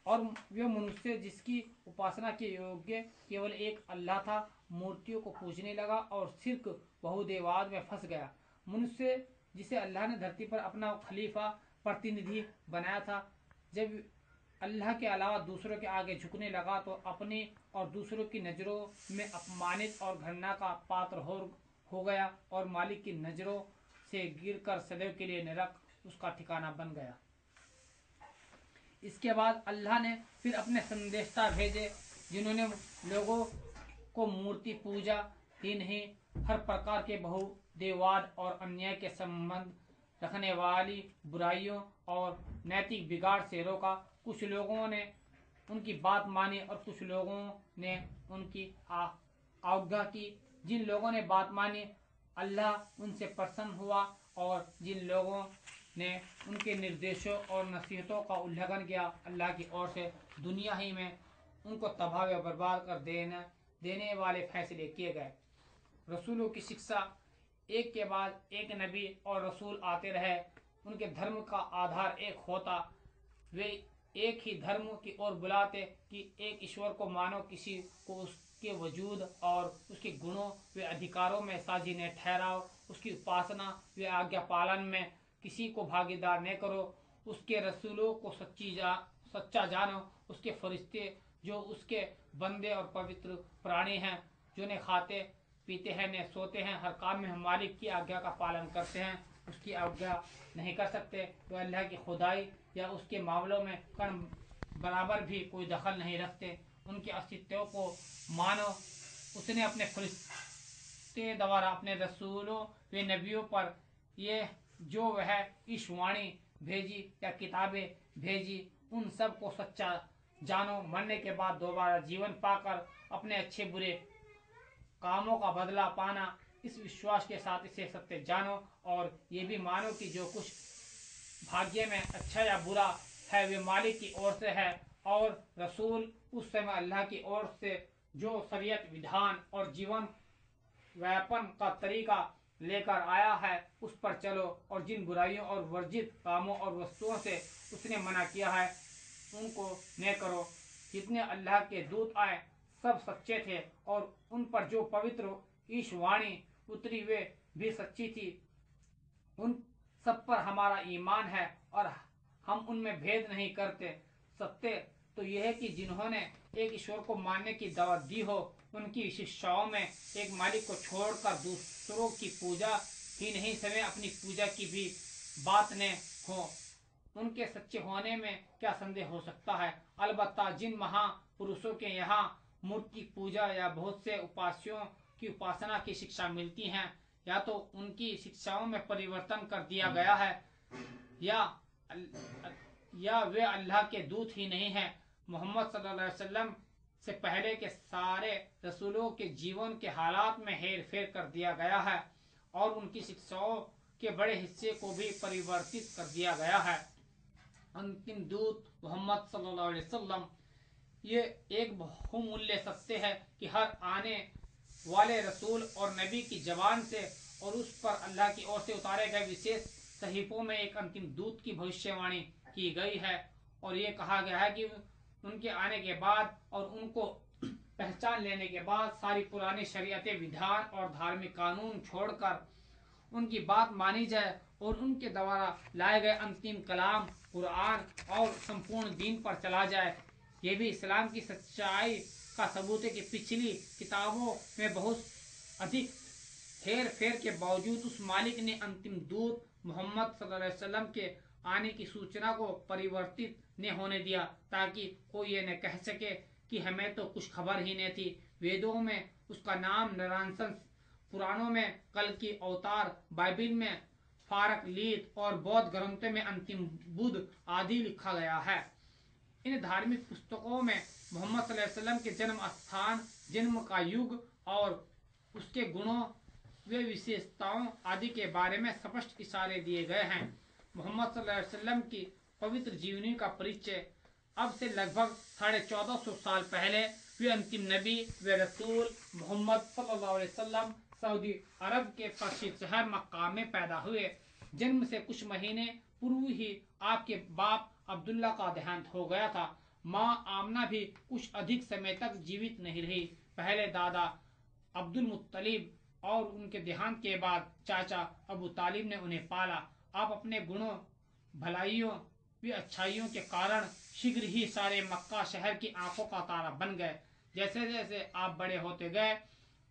A: और वह मनुष्य जिसकी उपासना के योग्य केवल एक अल्लाह था, मूर्तियों को पूजने लगा और सिर्क बहुदेवाद में फंस गया। मनुष्य जिसे अल्लाह ने धरती पर अपना खलीफा, प्रतिनिधि बनाया था। जब अल्लाह के अलावा दूसरों के आगे झुकने लगा तो अपनी और दूसरों की नज़रों में अपमानित और घृणा का पात्र हो हो गया और मालिक की नज़रों से गिरकर सदैव के लिए नरक उसका ठिकाना बन गया। इसके बाद अल्लाह ने फिर अपने संदेशता भेजे, जिन्होंने लोगों को मूर्ति, पूजा ही नहीं हर प्रकार के बहुदेववाद और अन्याय के संबंध रखने वाली बुराइयों और नैतिक बिगाड़ से रोका कुछ लोगों ने उनकी बात मानी और कुछ लोगों ने उनकी आज्ञा की। जिन लोगों ने बात मानी, अल्लाह उनसे प्रसन्न हुआ और जिन लोगों ने उनके निर्देशों और नसीहतों का उल्लंघन किया, अल्लाह की ओर से दुनिया ही में उनको तबाह व बर्बाद कर देने देने वाले फैसले किए गए। रसूलों की शिक्षा एक के बाद एक नबी और रसूल आते रहे। उनके धर्म का आधार एक होता। वे एक ही धर्म की ओर बुलाते कि एक ईश्वर को मानो, किसी को उसके वजूद और उसके गुणों, व अधिकारों में साझी ने ठहराओ, उसकी उपासना, व आज्ञा पालन में किसी को भागीदार न करो, उसके रसूलों को सच्ची जा, सच्चा जानो, उसके फरिश्ते जो उसके बंदे और पवित्र प्राणी हैं, जो ने खाते पीते हैं, न सोते हैं, हर काम में हम मालिक की आज्ञा का पालन करते हैं, उसकी आज्ञा नहीं कर सकते तो अल्लाह की खुदाई या उसके मामलों में कण बराबर भी कोई दखल नहीं रखते। उनके अस्तित्व को मानो। उसने अपने फरिश्ते द्वारा, अपने रसूलों व नबियों पर ये जो वह ईशवाणी भेजी या किताबें भेजी, उन सबको सच्चा जानो। मरने के बाद दोबारा जीवन पाकर अपने अच्छे बुरे कामों का बदला पाना, इस विश्वास के साथ इसे सत्य जानो और ये भी मानो कि जो कुछ भाग्य में अच्छा या बुरा है, वे मालिक की ओर से है और रसूल उस समय अल्लाह की ओर से जो शरीयत, विधान और जीवन व्यापन का तरीका लेकर आया है, उस पर चलो और जिन बुराइयों और वर्जित कामों और वस्तुओं से उसने मना किया है, उनको न करो। जितने अल्लाह के दूत आए सब सच्चे थे और उन पर जो पवित्र ईशवाणी उतरी वे भी सच्ची थी। उन सब पर हमारा ईमान है और हम उनमें भेद नहीं करते। सत्य तो यह है कि जिन्होंने एक ईश्वर को मानने की दावत दी हो, उनकी शिक्षाओं में एक मालिक को छोड़कर दूसरों की पूजा ही नहीं समय अपनी पूजा की भी बात ने हो। उनके सच्चे होने में क्या संदेह हो सकता है? अलबत्ता जिन महापुरुषों के यहाँ मूर्ति पूजा या बहुत से उपास्यों की उपासना की शिक्षा मिलती है, या तो उनकी शिक्षाओं में परिवर्तन कर दिया गया है, या या वे अल्लाह के दूत ही नहीं हैं। मोहम्मद सल्लल्लाहु अलैहि वसल्लम से पहले के सारे रसूलों के जीवन के हालात में हेर फेर कर दिया गया है, और उनकी शिक्षाओं के बड़े हिस्से को भी परिवर्तित कर दिया गया है। अंतिम दूत मोहम्मद सल्लल्लाहु अलैहि वसल्लम ये एक बहुमूल्य सत्य है कि हर आने वाले रसूल और नबी की जबान से और उस पर अल्लाह की ओर से उतारे गए विशेष सहीफों में एक अंतिम दूत की भविष्यवाणी की गई है। और ये कहा गया है कि उनके आने के बाद और उनको पहचान लेने के बाद सारी पुरानी शरीयत, विधान और धार्मिक कानून छोड़कर उनकी बात मानी जाए और उनके द्वारा लाए गए अंतिम कलाम, कुरान और संपूर्ण दीन पर चला जाए। ये भी इस्लाम की सच्चाई का सबूत है कि पिछली किताबों में बहुत अधिक हेर फेर के बावजूद उस मालिक ने अंतिम दूत मोहम्मद वसल्लम के आने की सूचना को परिवर्तित न होने दिया, ताकि कोई ये न कह सके कि हमें तो कुछ खबर ही नहीं थी। वेदों में उसका नाम नरानसन पुराणों में कल की अवतार, बाइबिल में फारक लीत और बौद्ध ग्रंथों में अंतिम बुद्ध आदि लिखा गया है। इन धार्मिक पुस्तकों में मोहम्मद के जन्म स्थान, जन्म का युग और उसके गुणों, वे विशेषताओं आदि के बारे में स्पष्ट इशारे दिए गए हैं। मोहम्मद की पवित्र जीवनी का परिचय अब से लगभग साढ़े चौदह सौ साल पहले वे अंतिम नबी, व रसूल मोहम्मद सऊदी अरब के प्रसिद्ध शहर मक्का में पैदा हुए। जन्म से कुछ महीने पूर्व ही आपके बाप अब्दुल्ला का देहांत हो गया था। माँ आमना भी कुछ अधिक समय तक जीवित नहीं रही। पहले दादा अब्दुल मुत्तलिब और उनके देहांत के बाद चाचा अबू तालिब ने उन्हें पाला। आप अपने गुणों, भलाइयों वे अच्छाइयों के कारण शीघ्र ही सारे मक्का शहर की आँखों का तारा बन गए। जैसे जैसे आप बड़े होते गए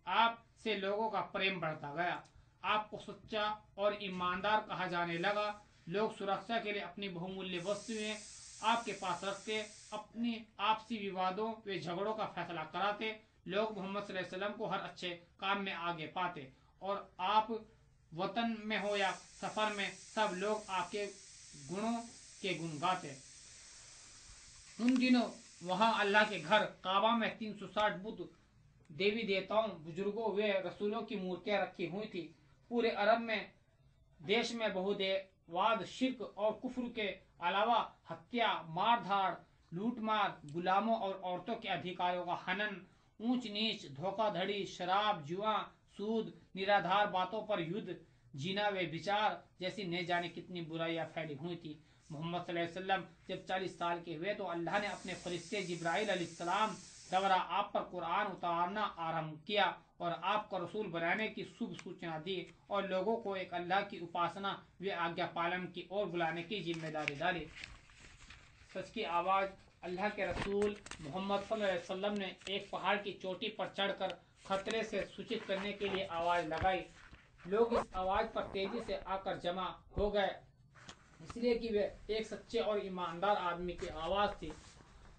A: आपसे लोगों का प्रेम बढ़ता गया। आपको सच्चा और ईमानदार कहा जाने लगा। लोग सुरक्षा के लिए अपनी बहुमूल्य वस्तुएँ आपके पास रखते, अपनी आपसी विवादों व झगड़ों का फैसला कराते, लोग मोहम्मद को हर अच्छे काम में आगे पाते। और आप वतन में हो या सफ़र में, सब लोग आपके गुणों के गुण गाते। उन दिनों वहाँ अल्लाह के घर, काबा में 360 बुद्ध, देवी देवताओं, बुज़ुर्गों व रसूलों की मूर्तियाँ रखी हुई थी। पूरे अरब में, देश में बहुदेवाद शिरक और कुफर के अलावा हत्या, मारधाड़, लूटमार, गुलामों और औरतों के अधिकारों का हनन ऊंच नीच धोखाधड़ी, शराब, जुआ, सूद, निराधार बातों पर युद्ध, जीना व विचार जैसी न जाने कितनी बुराइयाँ फैली हुई थी। मोहम्मद जब 40 साल के हुए तो अल्लाह ने अपने फरिश्ते जिब्राइल अलैहिस्सलाम द्वारा आप पर कुरान उतारना आरंभ किया और आपको रसूल बनाने की शुभ सूचना दी और लोगों को एक अल्लाह की उपासना, व आज्ञा पालन की ओर बुलाने की ज़िम्मेदारी डाली। सच की आवाज़ अल्लाह के रसूल मोहम्मद वसल्लम ने एक पहाड़ की चोटी पर चढ़कर खतरे से सूचित करने के लिए आवाज़ लगाई। लोग इस आवाज़ पर तेज़ी से आकर जमा हो गए, इसलिए कि वे एक सच्चे और ईमानदार आदमी की आवाज़ थी।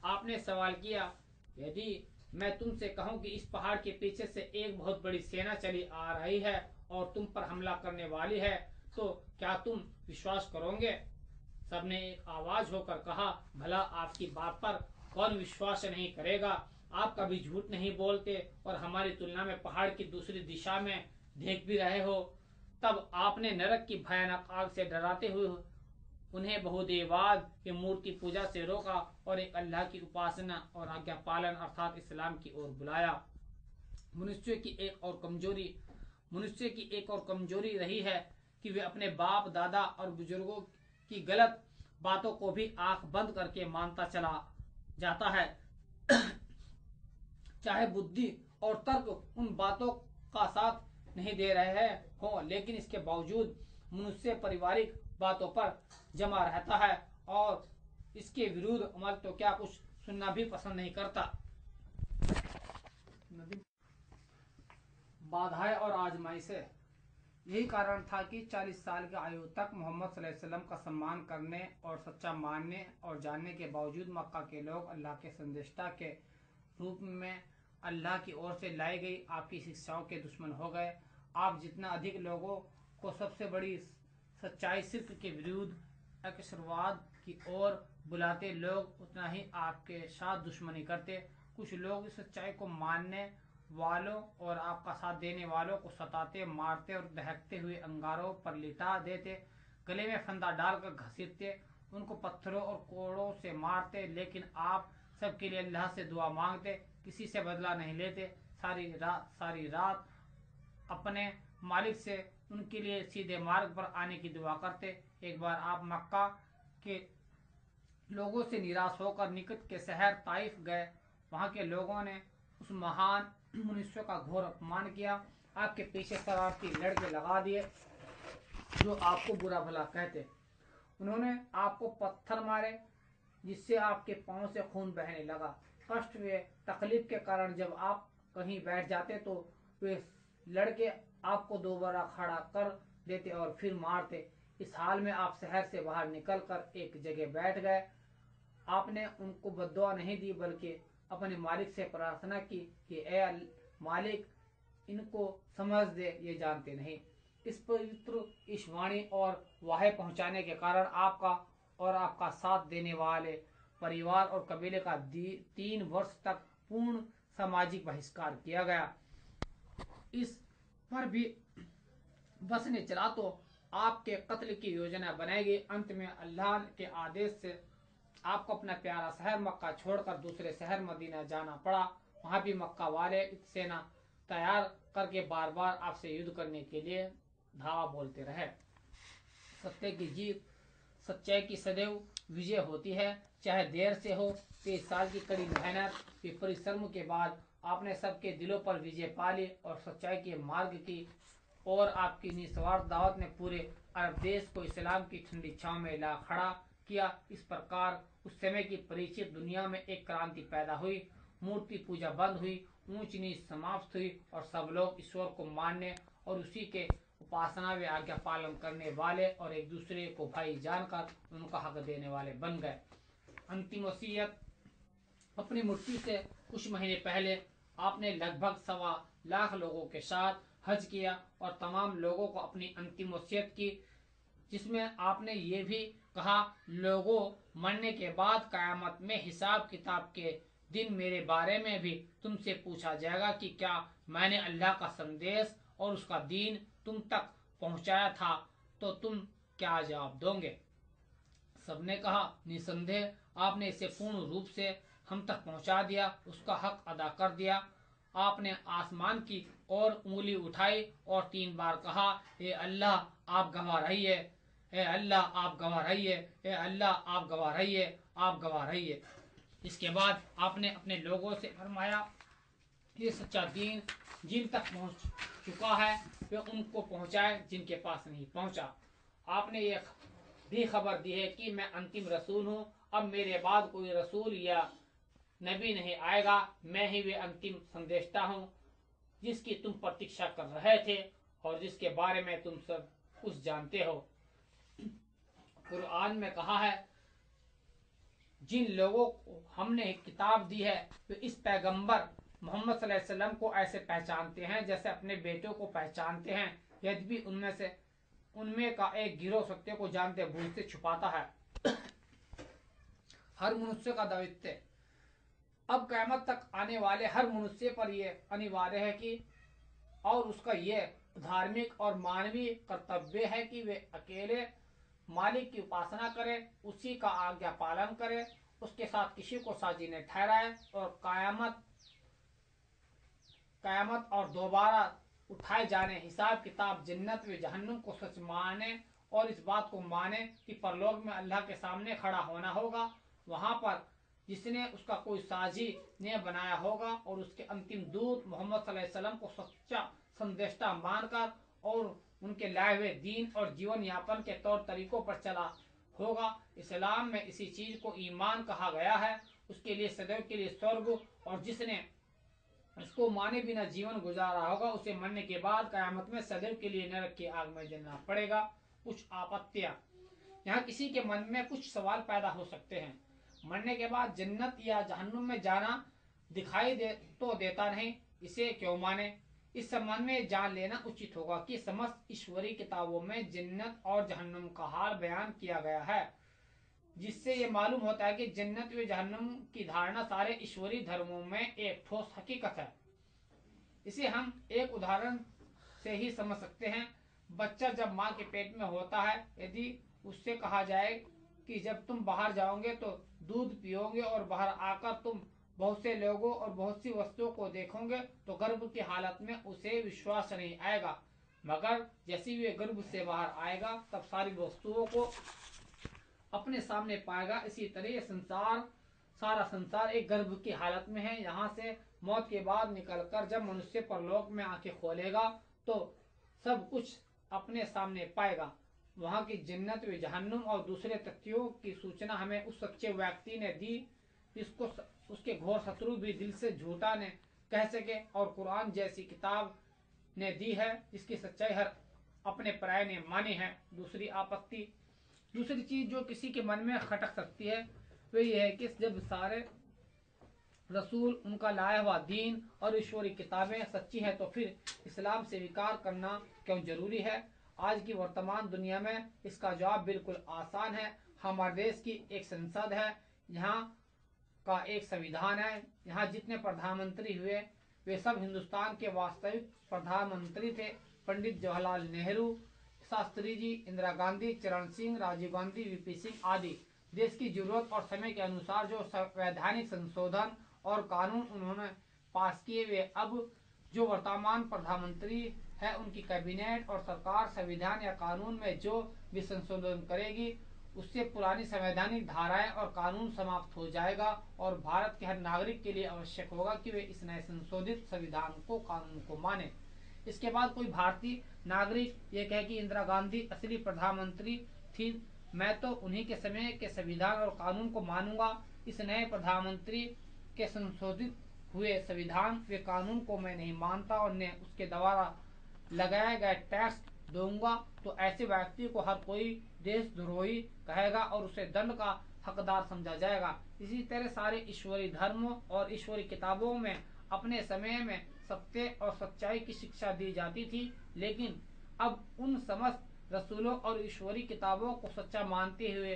A: आपने सवाल किया यदि मैं तुमसे कहूँ कि इस पहाड़ के पीछे से एक बहुत बड़ी सेना चली आ रही है और तुम पर हमला करने वाली है तो क्या तुम विश्वास करोगे? सबने एक आवाज़ होकर कहा, भला आपकी बात पर कौन विश्वास नहीं करेगा? आप कभी झूठ नहीं बोलते और हमारी तुलना में पहाड़ की दूसरी दिशा में देख भी रहे हो। तब आपने नरक की भयानक आग से डराते हुए उन्हें बहुदेवाद की मूर्ति पूजा से रोका और एक अल्लाह की उपासना और आज्ञा पालन अर्थात इस्लाम की ओर बुलाया। मनुष्य की एक और कमज़ोरी, मनुष्य की एक और कमज़ोरी रही है कि वे अपने बाप, दादा और बुज़ुर्गों की गलत बातों को भी आँख बंद करके मानता चला जाता है। चाहे बुद्धि और तर्क उन बातों का साथ नहीं दे रहे हैं हो लेकिन इसके बावजूद मनुष्य पारिवारिक बातों पर जमा रहता है और इसके विरुद्ध अमल तो क्या कुछ सुनना भी पसंद नहीं करता। बाधाएँ और आजमाइशें यही कारण था कि 40 साल की आयु तक मोहम्मद का सम्मान करने और सच्चा मानने और जानने के बावजूद मक्का के लोग अल्लाह के संदेशता के रूप में अल्लाह की ओर से लाई गई आपकी शिक्षाओं के दुश्मन हो गए। आप जितना अधिक लोगों को सबसे बड़ी सच्चाई सिर्फ़ के विरुद्ध अकसरवाद की ओर बुलाते लोग उतना ही आपके साथ दुश्मनी करते। कुछ लोग सच्चाई को मानने वालों और आपका साथ देने वालों को सताते, मारते और दहकते हुए अंगारों पर लिटा देते, गले में फंदा डालकर घसीटते, उनको पत्थरों और कोड़ों से मारते, लेकिन आप सबके लिए अल्लाह से दुआ मांगते, किसी से बदला नहीं लेते। सारी रात सारी रात अपने मालिक से उनके लिए सीधे मार्ग पर आने की दुआ करते। एक बार आप मक्का के लोगों से निराश होकर निकट के शहर ताइफ गए। वहाँ के लोगों ने उस महान मनुष्य का घोर अपमान किया। आपके पीछे शरारती लड़के लगा दिए, जो आपको बुरा भला कहते। उन्होंने आपको पत्थर मारे, जिससे आपके पाँव से खून बहने लगा। कष्ट व तकलीफ़ के कारण जब आप कहीं बैठ जाते तो वे लड़के आपको दोबारा खड़ा कर देते और फिर मारते। इस हाल में आप शहर से बाहर निकलकर एक जगह बैठ गए। आपने उनको बदुआ नहीं दी, बल्कि अपने मालिक से प्रार्थना की कि, ए मालिक, इनको समझ दे, ये जानते नहीं। इस पवित्र, इस वाणी और वाहे पहुँचाने के कारण आपका और आपका साथ देने वाले परिवार और कबीले का तीन वर्ष तक पूर्ण सामाजिक बहिष्कार किया गया। इस पर भी बस ने चला तो आपके कत्ल की योजना बनाएगी अंत में अल्लाह के आदेश से आपको अपना प्यारा शहर मक्का छोड़कर दूसरे शहर मदीना जाना पड़ा। वहाँ भी मक्का वाले सेना तैयार करके बार बार आपसे युद्ध करने के लिए धावा बोलते रहे। सत्य की जीत, सच्चाई की सदैव विजय होती है। चाहे देर से हो तेईस साल की कड़ी मेहनत के परिश्रम के बाद आपने सबके दिलों पर विजय पा ली और सच्चाई के मार्ग की और आपकी निस्वार्थ दावत ने पूरे अरब देश को इस्लाम की ठंडी छाव में ला खड़ा किया। इस प्रकार उस समय की परिचित दुनिया में एक क्रांति पैदा हुई। मूर्ति पूजा बंद हुई, ऊंच नीच समाप्त हुई और सब लोग ईश्वर को मानने और उसी के उपासना व आज्ञा पालन करने वाले और एक दूसरे को भाई जानकर उनका हक देने वाले बन गए। अंतिम वसीयत अपनी मूर्ति से कुछ महीने पहले आपने लगभग सवा लाख लोगों के साथ हज किया और तमाम लोगों को अपनी अंतिम वसीयत की, जिसमें आपने ये भी कहा, लोगों, मरने के बाद कयामत में हिसाब किताब के दिन मेरे बारे में भी तुमसे पूछा जाएगा कि क्या मैंने अल्लाह का संदेश और उसका दीन तुम तक पहुँचाया था तो तुम क्या जवाब दोगे? सबने कहा, निसंदेह, आपने इसे पूर्ण रूप से हम तक पहुँचा दिया, उसका हक अदा कर दिया। आपने आसमान की और उंगली उठाई और तीन बार कहा ए अल्लाह, आप गवाह रहिए। ए अल्लाह, आप गवाह रहिए। ए अल्लाह, आप गवाह रहिए। आप गवाह रहिए। इसके बाद आपने अपने लोगों से फरमाया, ये सच्चा दीन जिन तक पहुँच चुका है, वे उनको पहुँचाए जिनके पास नहीं पहुँचा। आपने ये भी खबर दी है कि मैं अंतिम रसूल हूँ। अब मेरे बाद कोई रसूल या नबी नहीं आएगा, मैं ही वे अंतिम संदेशता हूँ, जिसकी तुम प्रतीक्षा कर रहे थे और जिसके बारे में तुम सब कुछ जानते हो। कुरान में कहा है, जिन लोगों को हमने किताब दी है, वे इस पैगंबर मोहम्मद को ऐसे पहचानते हैं जैसे अपने बेटों को पहचानते हैं। यदि भी उनमें से, उनमें का एक गिरोह सत्य को जानते बूझते छुपाता है। हर मनुष्य का दायित्व अब कयामत तक आने वाले हर मनुष्य पर यह अनिवार्य है कि, और उसका यह धार्मिक और मानवीय कर्तव्य है कि वे अकेले मालिक की उपासना करे, उसी का आज्ञा पालन करे, उसके साथ किसी को साजी ने ठहराए, और कायामत, कयामत और दोबारा उठाए जाने हिसाब किताब जन्नत व जहन्नुम को सच माने और इस बात को माने कि परलोक में अल्लाह के सामने खड़ा होना होगा। वहाँ पर जिसने उसका कोई साजी ने बनाया होगा और उसके अंतिम दूत मोहम्मद को सच्चा संदेशा मानकर और उनके लाए हुए दीन और जीवन यापन के तौर तरीकों पर चला होगा। इस्लाम में इसी चीज़ को ईमान कहा गया है। उसके लिए सदैव के लिए स्वर्ग और जिसने इसको माने बिना जीवन गुजारा होगा, उसे मरने के बाद कयामत में सदैव के लिए नरक की आग में जलना पड़ेगा। कुछ आपत्तियाँ। यहाँ किसी के मन में कुछ सवाल पैदा हो सकते हैं। मरने के बाद जन्नत या जहन्नुम में जाना दिखाई दे तो देता नहीं, इसे क्यों माने? इस संबंध में जान लेना उचित होगा कि समस्त ईश्वरी किताबों में जन्नत और जहन्नुम का हाल बयान किया गया है, जिससे ये मालूम होता है कि जन्नत व जहन्नुम की धारणा सारे ईश्वरी धर्मों में एक ठोस हकीकत है। इसे हम एक उदाहरण से ही समझ सकते हैं। बच्चा जब माँ के पेट में होता है, यदि उससे कहा जाए कि जब तुम बाहर जाओगे तो दूध पियोगे और बाहर आकर तुम बहुत से लोगों और बहुत सी वस्तुओं को देखोगे तो गर्भ की हालत में उसे विश्वास नहीं आएगा। मगर जैसे वे गर्भ से बाहर आएगा, तब सारी वस्तुओं को अपने सामने पाएगा। इसी तरह संसार, सारा संसार एक गर्भ की हालत में है। यहाँ से मौत के बाद निकलकर जब मनुष्य परलोक में आके खोलेगा तो सब कुछ अपने सामने पाएगा। वहाँ की जन्नत व जहन्नुम और दूसरे तथ्यों की सूचना हमें उस सच्चे व्यक्ति ने दी, जिसको उसके घोर शत्रु भी दिल से झूठा ने कह सके और कुरान जैसी किताब ने दी है, जिसकी सच्चाई हर अपने प्राय ने मानी है। दूसरी आपत्ति, दूसरी चीज़ जो किसी के मन में खटक सकती है वो ये है कि जब सारे रसूल उनका लाया हुआ दीन और ईश्वरी किताबें सच्ची है तो फिर इस्लाम से विकार करना क्यों ज़रूरी है? आज की वर्तमान दुनिया में इसका जवाब बिल्कुल आसान है। हमारे देश की एक संसद है, यहाँ का एक संविधान है। यहाँ जितने प्रधानमंत्री हुए, वे सब हिंदुस्तान के वास्तविक प्रधानमंत्री थे, पंडित जवाहरलाल नेहरू, शास्त्री जी, इंदिरा गांधी, चरण सिंह, राजीव गांधी, वीपी सिंह आदि। देश की ज़रूरत और समय के अनुसार जो वैधानिक संशोधन और कानून उन्होंने पास किए, वे अब जो वर्तमान प्रधानमंत्री है उनकी कैबिनेट और सरकार संविधान या कानून में जो भी संशोधन करेगी, उससे पुरानी संवैधानिक धाराएँ और कानून समाप्त हो जाएगा और भारत के हर नागरिक के लिए आवश्यक होगा कि वे इस नए संशोधित संविधान को, कानून को माने। इसके बाद कोई भारतीय नागरिक ये कहे कि इंदिरा गांधी असली प्रधानमंत्री थी, मैं तो उन्हीं के समय के संविधान और कानून को मानूँगा। इस नए प्रधानमंत्री के संशोधित हुए संविधान, वे कानून को मैं नहीं मानता और न उसके द्वारा लगाए गए टैक्स दूँगा तो ऐसे व्यक्ति को हर कोई देशद्रोही कहेगा और उसे दंड का हकदार समझा जाएगा। इसी तरह सारे ईश्वरी धर्मों और ईश्वरी किताबों में अपने समय में सत्य और सच्चाई की शिक्षा दी जाती थी, लेकिन अब उन समस्त रसूलों और ईश्वरी किताबों को सच्चा मानते हुए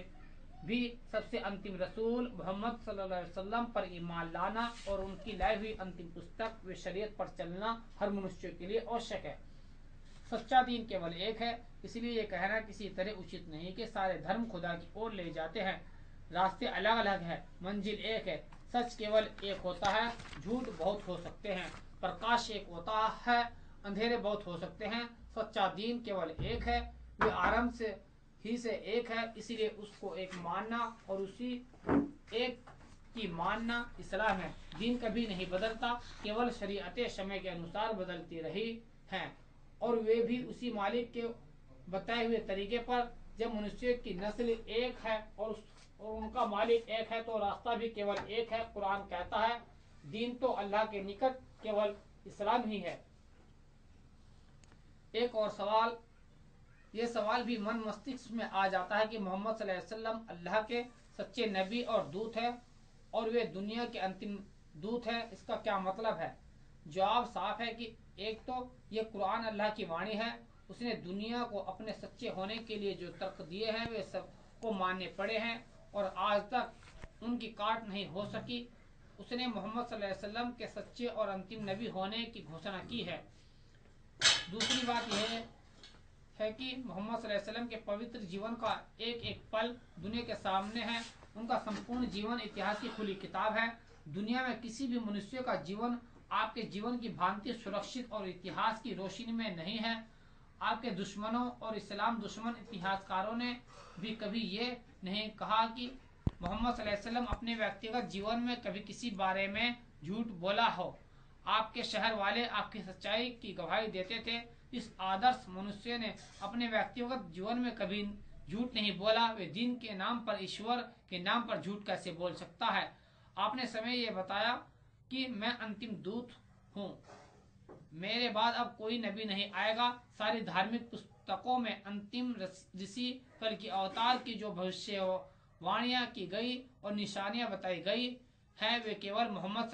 A: भी सबसे अंतिम रसूल मोहम्मद वसल्लम पर ईमान लाना और उनकी लाई हुई अंतिम पुस्तक व शरीयत पर चलना हर मनुष्य के लिए आवश्यक है। सच्चा दीन केवल एक है, इसलिए ये कहना किसी तरह उचित नहीं कि सारे धर्म खुदा की ओर ले जाते हैं। रास्ते अलग अलग है, मंजिल एक है। सच केवल एक होता है, झूठ बहुत हो सकते हैं, प्रकाश एक होता है, अंधेरे बहुत हो सकते हैं। सच्चा दीन केवल एक है, वे आरंभ से, ही से एक है, इसीलिए उसको एक मानना और उसी एक की मानना इस्लाम है। दीन कभी नहीं बदलता, केवल शरीयत समय के अनुसार बदलती रही हैं। और वे भी उसी मालिक के बताए हुए तरीके पर, जब मनुष्य की नस्ल एक है और और उनका मालिक एक है तो रास्ता भी केवल एक है, कुरान कहता है, दीन तो अल्लाह के निकट केवल इस्लाम ही है। एक और सवाल, ये सवाल भी मन मस्तिष्क में आ जाता है कि मोहम्मद अल्लाह के सच्चे नबी और दूत है, और वे दुनिया के अंतिम दूत है, इसका क्या मतलब है? जवाब साफ़ है कि एक तो ये कुरान अल्लाह की वाणी है, उसने दुनिया को अपने सच्चे होने के लिए जो तर्क दिए हैं, वे सबको मानने पड़े हैं और आज तक उनकी काट नहीं हो सकी। उसने मोहम्मद वसल्लम के सच्चे और अंतिम नबी होने की घोषणा की है। दूसरी बात यह है कि मोहम्मद वसल्लम के पवित्र जीवन का एक एक पल दुनिया के सामने है। उनका संपूर्ण जीवन इतिहास की खुली किताब है। दुनिया में किसी भी मनुष्य का जीवन आपके जीवन की भांति सुरक्षित और इतिहास की रोशनी में नहीं है। आपके दुश्मनों और इस्लाम दुश्मन इतिहासकारों ने भी कभी ये नहीं कहा कि मोहम्मद वसल्लम अपने व्यक्तिगत जीवन में कभी किसी बारे में झूठ बोला हो। आपके शहर वाले आपकी सच्चाई की गवाही देते थे। इस आदर्श मनुष्य ने अपने व्यक्तिगत जीवन में कभी झूठ नहीं बोला। वे दिन के नाम पर, ईश्वर के नाम पर झूठ कैसे बोल सकता है? आपने समय ये बताया कि मैं अंतिम दूत हूँ। मेरे बाद अब कोई नबी नहीं आएगा। सारी धार्मिक पुस्तकों में अंतिम ऋषि कल की अवतार की जो भविष्य वाणियाँ की गई और निशानियाँ बताई गई है, वे केवल मोहम्मद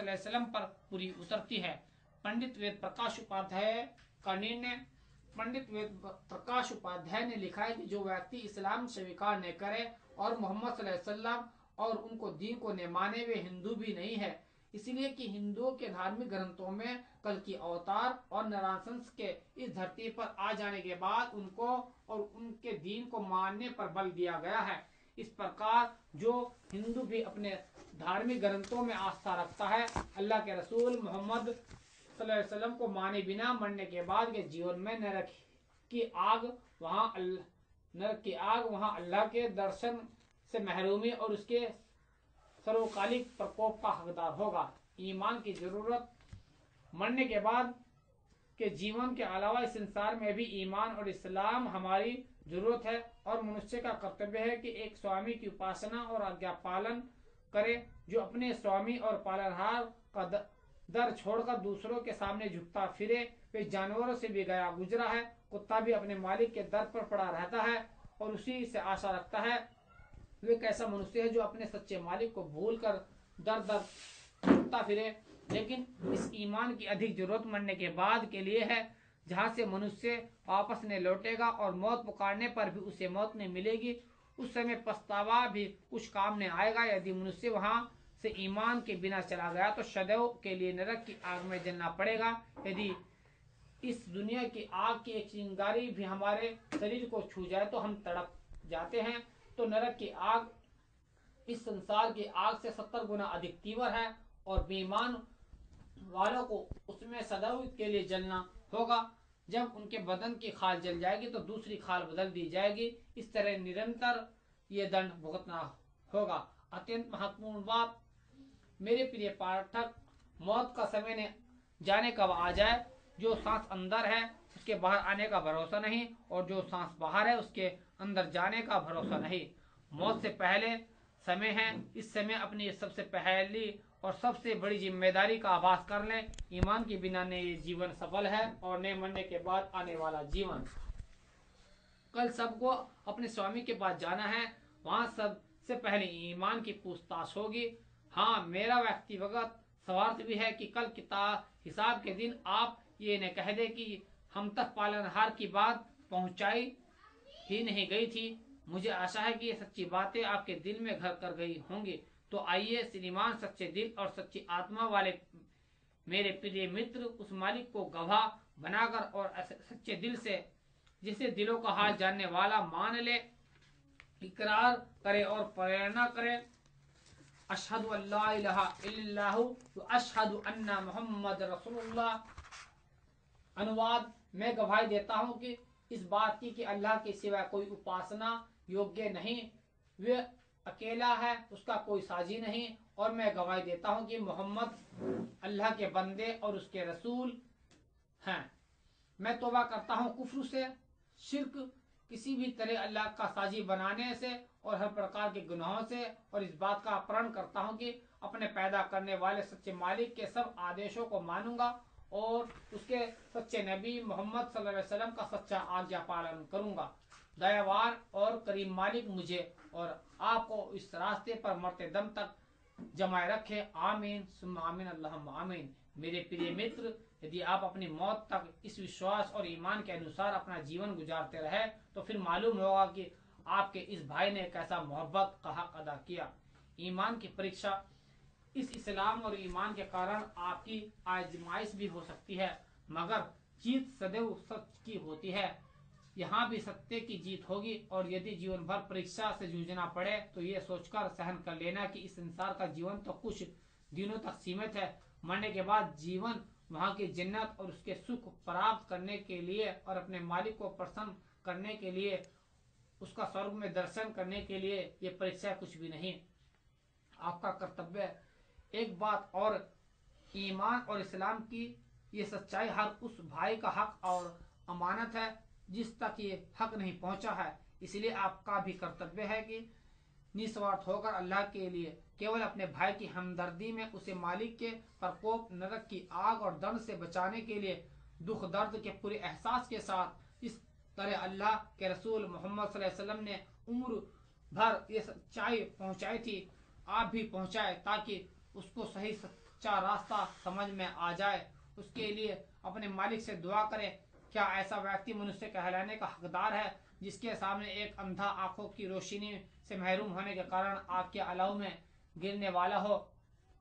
A: पर पूरी उतरती है। पंडित वेद प्रकाश उपाध्याय का निर्णय पंडित वेद प्रकाश उपाध्याय ने लिखा है कि जो व्यक्ति इस्लाम स्वीकार न करे और मोहम्मद और उनको दीन को न माने, वे हिंदू भी नहीं है। इसलिए कि हिंदुओं के धार्मिक ग्रंथों में कल की अवतार और नारायण के इस धरती पर आ जाने के बाद उनको और उनके दीन को मानने पर बल दिया गया है। इस प्रकार जो हिंदू भी अपने धार्मिक ग्रंथों में आस्था रखता है, अल्लाह के रसूल मोहम्मद वसल्लम को माने बिना मरने के बाद के जीवन में नरक की आग वहाँ नरक की आग वहाँ अल्लाह के दर्शन से महरूमी और उसके सर्वकालिक प्रकोप का हकदार होगा। ईमान की ज़रूरत मरने के बाद के जीवन के अलावा इस संसार में भी ईमान और इस्लाम हमारी ज़रूरत है और मनुष्य का कर्तव्य है कि एक स्वामी की उपासना और आज्ञा पालन करे, जो अपने स्वामी और पालनहार का दर छोड़कर दूसरों के सामने झुकता फिरे। वे जानवरों से भी गया गुजरा है, कुत्ता भी अपने मालिक के दर पर पड़ा रहता है और उसी से आशा रखता है। वे कैसा मनुष्य है जो अपने सच्चे मालिक को भूल कर दर दर झुकता फिरे। लेकिन इस ईमान की अधिक ज़रूरत मरने के बाद के लिए है, जहाँ से मनुष्य वापस ने लौटेगा और मौत पुकारने पर भी उसे मौत नहीं मिलेगी। उस समय पछतावा भी कुछ काम नहीं आएगा। यदि मनुष्य वहाँ से ईमान के बिना चला गया तो सदैव के लिए नरक की आग में जलना पड़ेगा। यदि इस दुनिया की आग की एक चिंगारी भी हमारे शरीर को छू जाए तो हम तड़प जाते हैं। तो नरक की आग इस संसार की आग से सत्तर गुना अधिक तीव्र है और बेईमान वालों को उसमें सदैव के लिए जलना होगा। जब उनके बदन की खाल जल जाएगी तो दूसरी खाल बदल दी जाएगी। इस तरह निरंतर ये दंड भुगतना होगा। अत्यंत महत्वपूर्ण बात, मेरे प्रिय पाठक, मौत का समय ने जाने कब आ जाए? जो सांस अंदर है, उसके बाहर आने का भरोसा नहीं, और जो सांस बाहर है, उसके अंदर जाने का भरोसा नहीं। मौत से पहले समय है, इस समय अपनी सबसे पहली और सबसे बड़ी ज़िम्मेदारी का आभास कर लें। ईमान के बिना ने ये जीवन सफल है और ने मरने के बाद आने वाला जीवन। कल सबको अपने स्वामी के पास जाना है, वहाँ सबसे पहले ईमान की पूछताछ होगी। हाँ मेरा व्यक्तिगत स्वार्थ भी है कि कल किताब हिसाब के दिन आप ये न कह दे कि हम तक पालनहार की बात पहुंचाई ही नहीं गई थी। मुझे आशा है कि ये सच्ची बातें आपके दिल में घर कर गई होंगी। तो आइए श्रीमान सच्चे दिल और सच्ची आत्मा वाले मेरे प्रिय मित्र उस मालिक को गवाह बनाकर और सच्चे दिल से, जिसे दिलों का हाल जानने वाला मान ले, इकरार करे और प्रेरणा करे। अशहदु अशहदु अन्ना मोहम्मद रसूलुल्लाह। अनुवाद मैं गवाही देता हूँ कि इस बात की कि अल्लाह के सिवा कोई उपासना योग्य नहीं। वे अकेला है, उसका कोई साजी नहीं। और मैं गवाही देता हूँ कि मोहम्मद अल्लाह के बंदे और उसके रसूल हैं। मैं तोबा करता हूँ कुफर से, शिरक किसी भी तरह अल्लाह का साजी बनाने से और हर प्रकार के गुनाहों से। और इस बात का अपहरण करता हूँ कि अपने पैदा करने वाले सच्चे मालिक के सब आदेशों को मानूँगा। और उसके सच्चे नबी मोहम्मद वसल्लम का सच्चा आज्ञा पालन करूँगा। दयावान और करीम मालिक मुझे और आपको इस रास्ते पर मरते दम तक जमाए रखे। आमीन। आमीन। अल्लाह आमीन। मेरे प्रिय मित्र, यदि आप अपनी मौत तक इस विश्वास और ईमान के अनुसार अपना जीवन गुजारते रहे तो फिर मालूम होगा कि आपके इस भाई ने कैसा मोहब्बत का हक अदा किया। ईमान की परीक्षा इस इस्लाम और ईमान के कारण आपकी आजमाइश भी हो सकती है, मगर जीत सदैव सच की होती है। यहाँ भी सत्य की जीत होगी, और यदि जीवन भर परीक्षा से जूझना पड़े तो ये सोचकर सहन कर लेना कि इस संसार का जीवन तो कुछ दिनों तक सीमित है। मरने के बाद जीवन वहाँ की जन्नत और उसके सुख प्राप्त करने के लिए और अपने मालिक को प्रसन्न करने के लिए, उसका स्वर्ग में दर्शन करने के लिए ये परीक्षा कुछ भी नहीं। आपका कर्तव्य एक बात और, ईमान और इस्लाम की ये सच्चाई हर उस भाई का हक और अमानत है, जिस तक ये हक नहीं पहुँचा है। इसलिए आपका भी कर्तव्य है कि निस्वार्थ होकर अल्लाह के लिए केवल अपने भाई की हमदर्दी में उसे मालिक के प्रकोप नरक की आग और दर्द से बचाने के लिए दुख दर्द के पूरे एहसास के साथ इस तरह अल्लाह के रसूल मोहम्मद ने उम्र भर ये सच्चाई पहुंचाई थी। आप भी पहुँचाए ताकि उसको सही सच्चा रास्ता समझ में आ जाए। उसके लिए अपने मालिक से दुआ करें। क्या ऐसा व्यक्ति मनुष्य कहलाने का हकदार है, जिसके सामने एक अंधा आँखों की रोशनी से महरूम होने के कारण आग के अलाव में गिरने वाला हो?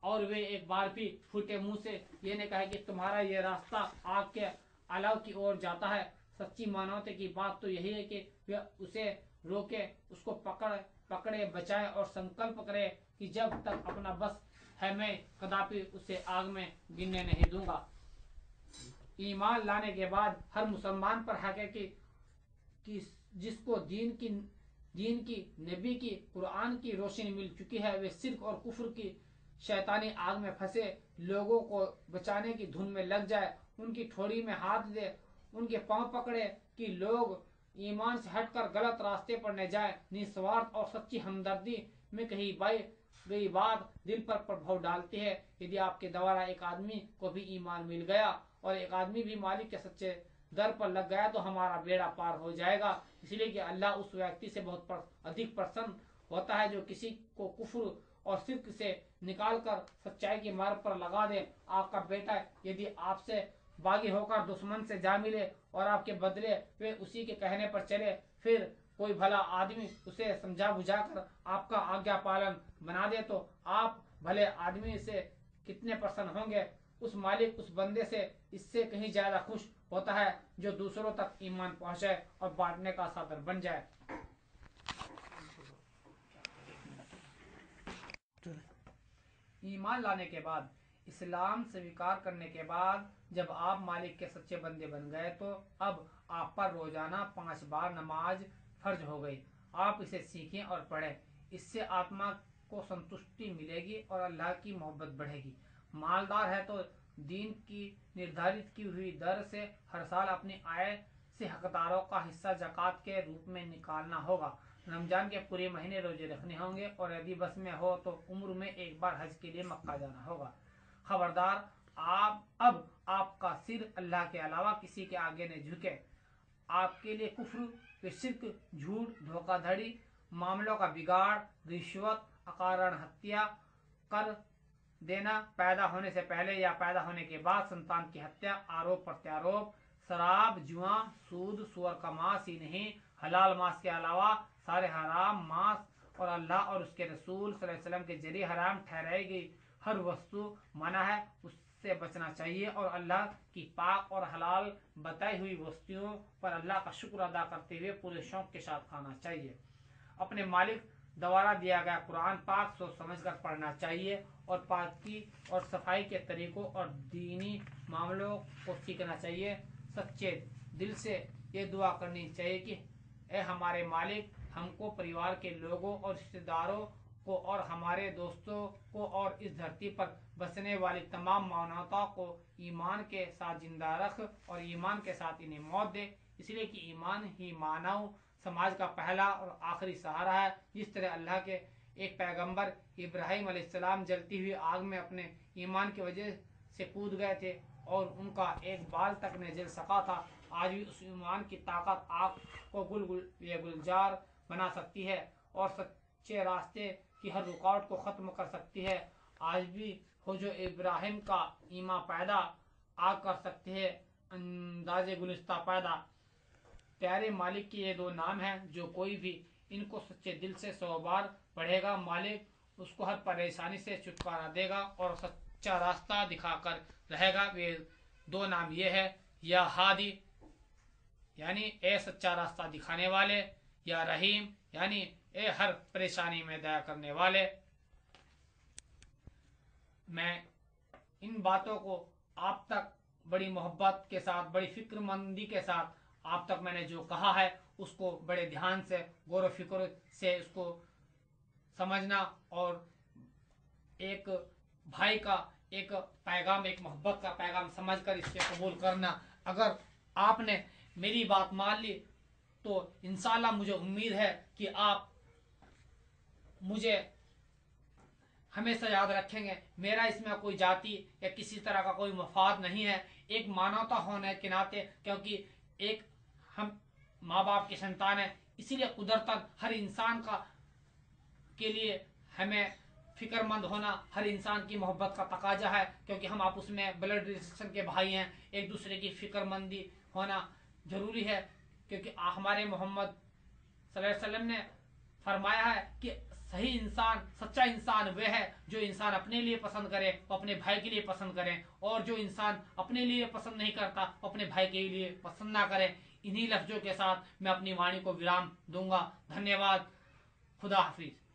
A: और वे एक बार भी फूटे मुँह से ये ने कहा कि तुम्हारा ये रास्ता आग के अलाव की ओर जाता है। सच्ची मानवते की बात तो यही है कि वे उसे रोके, उसको पकड़, पकड़े, बचाए और संकल्प करे कि जब तक अपना बस है मैं कदापि उसे आग में गिरने नहीं दूँगा। ईमान लाने के बाद हर मुसलमान पर हक है कि, जिसको दीन की दीन की नबी की कुरान की रोशनी मिल चुकी है वे सिर्फ़ और कुफर की शैतानी आग में फंसे लोगों को बचाने की धुन में लग जाए उनकी ठोड़ी में हाथ दे उनके पाँव पकड़े कि लोग ईमान से हटकर गलत रास्ते पर न जाए निस्वार्थ और सच्ची हमदर्दी में कहीं गई बात दिल पर प्रभाव डालती है। यदि आपके द्वारा एक आदमी को भी ईमान मिल गया और एक आदमी भी मालिक के सच्चे दर पर लग गया तो हमारा बेड़ा पार हो जाएगा। इसलिए कि अल्लाह उस व्यक्ति से बहुत पर, अधिक प्रसन्न होता है जो किसी को कुफर और सिर्क से निकाल कर सच्चाई के मार्ग पर लगा दे। आपका बेटा यदि आपसे बागी होकर दुश्मन से जा मिले और आपके बदले वे उसी के कहने पर चले फिर कोई भला आदमी उसे समझा बुझा कर आपका आज्ञा पालन बना दे तो आप भले आदमी से कितने प्रसन्न होंगे, उस मालिक, उस बंदे से इससे कहीं ज़्यादा खुश होता है जो दूसरों तक ईमान पहुँचे और बांटने का साधन बन जाए। ईमान लाने के बाद, इस्लाम स्वीकार करने के बाद जब आप मालिक के सच्चे बंदे बन गए तो अब आप पर रोज़ाना पाँच बार नमाज़ फ़र्ज़ हो गई। आप इसे सीखें और पढ़ें। इससे आत्मा को संतुष्टि मिलेगी और अल्लाह की मोहब्बत बढ़ेगी। मालदार है तो दीन की, निर्धारित की हुई दर से हर साल अपनी आय से हकदारों का हिस्सा जक़ात के रूप में निकालना होगा। रमज़ान के पूरे महीने रोज़े रखने होंगे और यदि बस में हो तो उम्र में एक बार हज के लिए मक्का जाना होगा। खबरदार, आप, अब आपका सिर अल्लाह के अलावा किसी के आगे नहीं झुके। आपके लिए कुफ्र शिरक झूठ, धोखाधड़ी, मामलों का बिगाड़, रिश्वत, अकारण हत्या कर देना, पैदा होने से पहले या पैदा होने के बाद संतान की हत्या, आरोप प्रत्यारोप, शराब, जुआ, सूद, सुअर का मांस ही नहीं, हलाल मांस के अलावा सारे हराम मांस और अल्लाह और उसके रसूल वसल्लम के ज़रिए हराम ठहराई गई हर वस्तु मना है उससे बचना चाहिए और अल्लाह की पाक और हलाल बताई हुई वस्तुओं पर अल्लाह का शुक्र अदा करते हुए पूरे शौक के साथ खाना चाहिए। अपने मालिक द्वारा दिया गया कुरान पाक सोच समझ कर पढ़ना चाहिए और पाकी और सफ़ाई के तरीकों और दीनी मामलों को सीखना चाहिए। सच्चे दिल से ये दुआ करनी चाहिए कि, ए हमारे मालिक, हमको परिवार के लोगों और रिश्तेदारों को और हमारे दोस्तों को और इस धरती पर बसने वाली तमाम मानवता को ईमान के साथ ज़िंदा रख और ईमान के साथ इन्हें मौत दे। इसलिए कि ईमान ही मानव समाज का पहला और आखिरी सहारा है। जिस तरह अल्लाह के एक पैगंबर इब्राहिम सलाम जलती हुई आग में अपने ईमान की वजह से कूद गए थे और उनका एक बाल तक न जल सका था, आज भी उस ईमान की ताकत आग को गुल गुल गुलजार बना सकती है और सच्चे रास्ते की हर रुकावट को ख़त्म कर सकती है। आज भी हो जो इब्राहिम का ईमा पैदा आग कर सकती है, अंदाजे गुलिस्ता पैदा। प्यारे मालिक के ये दो नाम हैं, जो कोई भी इनको सच्चे दिल से सौ बार पढ़ेगा मालिक उसको हर परेशानी से छुटकारा देगा और सच्चा रास्ता दिखाकर रहेगा। वे दो नाम ये है, या हादी, यानी ए सच्चा रास्ता दिखाने वाले, या रहीम, यानी ए, हर परेशानी में दया करने वाले, मैं इन बातों को आप तक, बड़ी मोहब्बत के साथ, बड़ी फिक्रमंदी के साथ, आप तक मैंने जो कहा है, उसको बड़े ध्यान से गौर फ़िक्र से उसको समझना और एक भाई का, एक पैगाम, एक मोहब्बत का पैगाम समझकर इसे कबूल करना। अगर आपने मेरी बात मान ली तो इंशाल्लाह मुझे उम्मीद है कि आप मुझे हमेशा याद रखेंगे, मेरा इसमें कोई जाति या किसी तरह का कोई मफाद नहीं है। एक मानवता होने के नाते, क्योंकि एक हम माँ बाप की संतान है, इसीलिए कुदरतन हर इंसान का के लिए हमें फिक्रमंद होना, हर इंसान की मोहब्बत का तकाजा है, क्योंकि हम आप उसमें ब्लड रिलेशन के भाई हैं। एक दूसरे की फिक्रमंदी होना ज़रूरी है, क्योंकि हमारे मोहम्मद वसल्लम ने फरमाया है कि सही इंसान, सच्चा इंसान वह है जो इंसान अपने लिए पसंद करे, वो अपने भाई के लिए पसंद करे। और जो इंसान अपने लिए पसंद नहीं करता, वो अपने भाई के लिए पसंद ना करे। इन्हीं लफ्जों के साथ मैं अपनी वाणी को विराम दूँगा। धन्यवाद। खुदा हाफिज।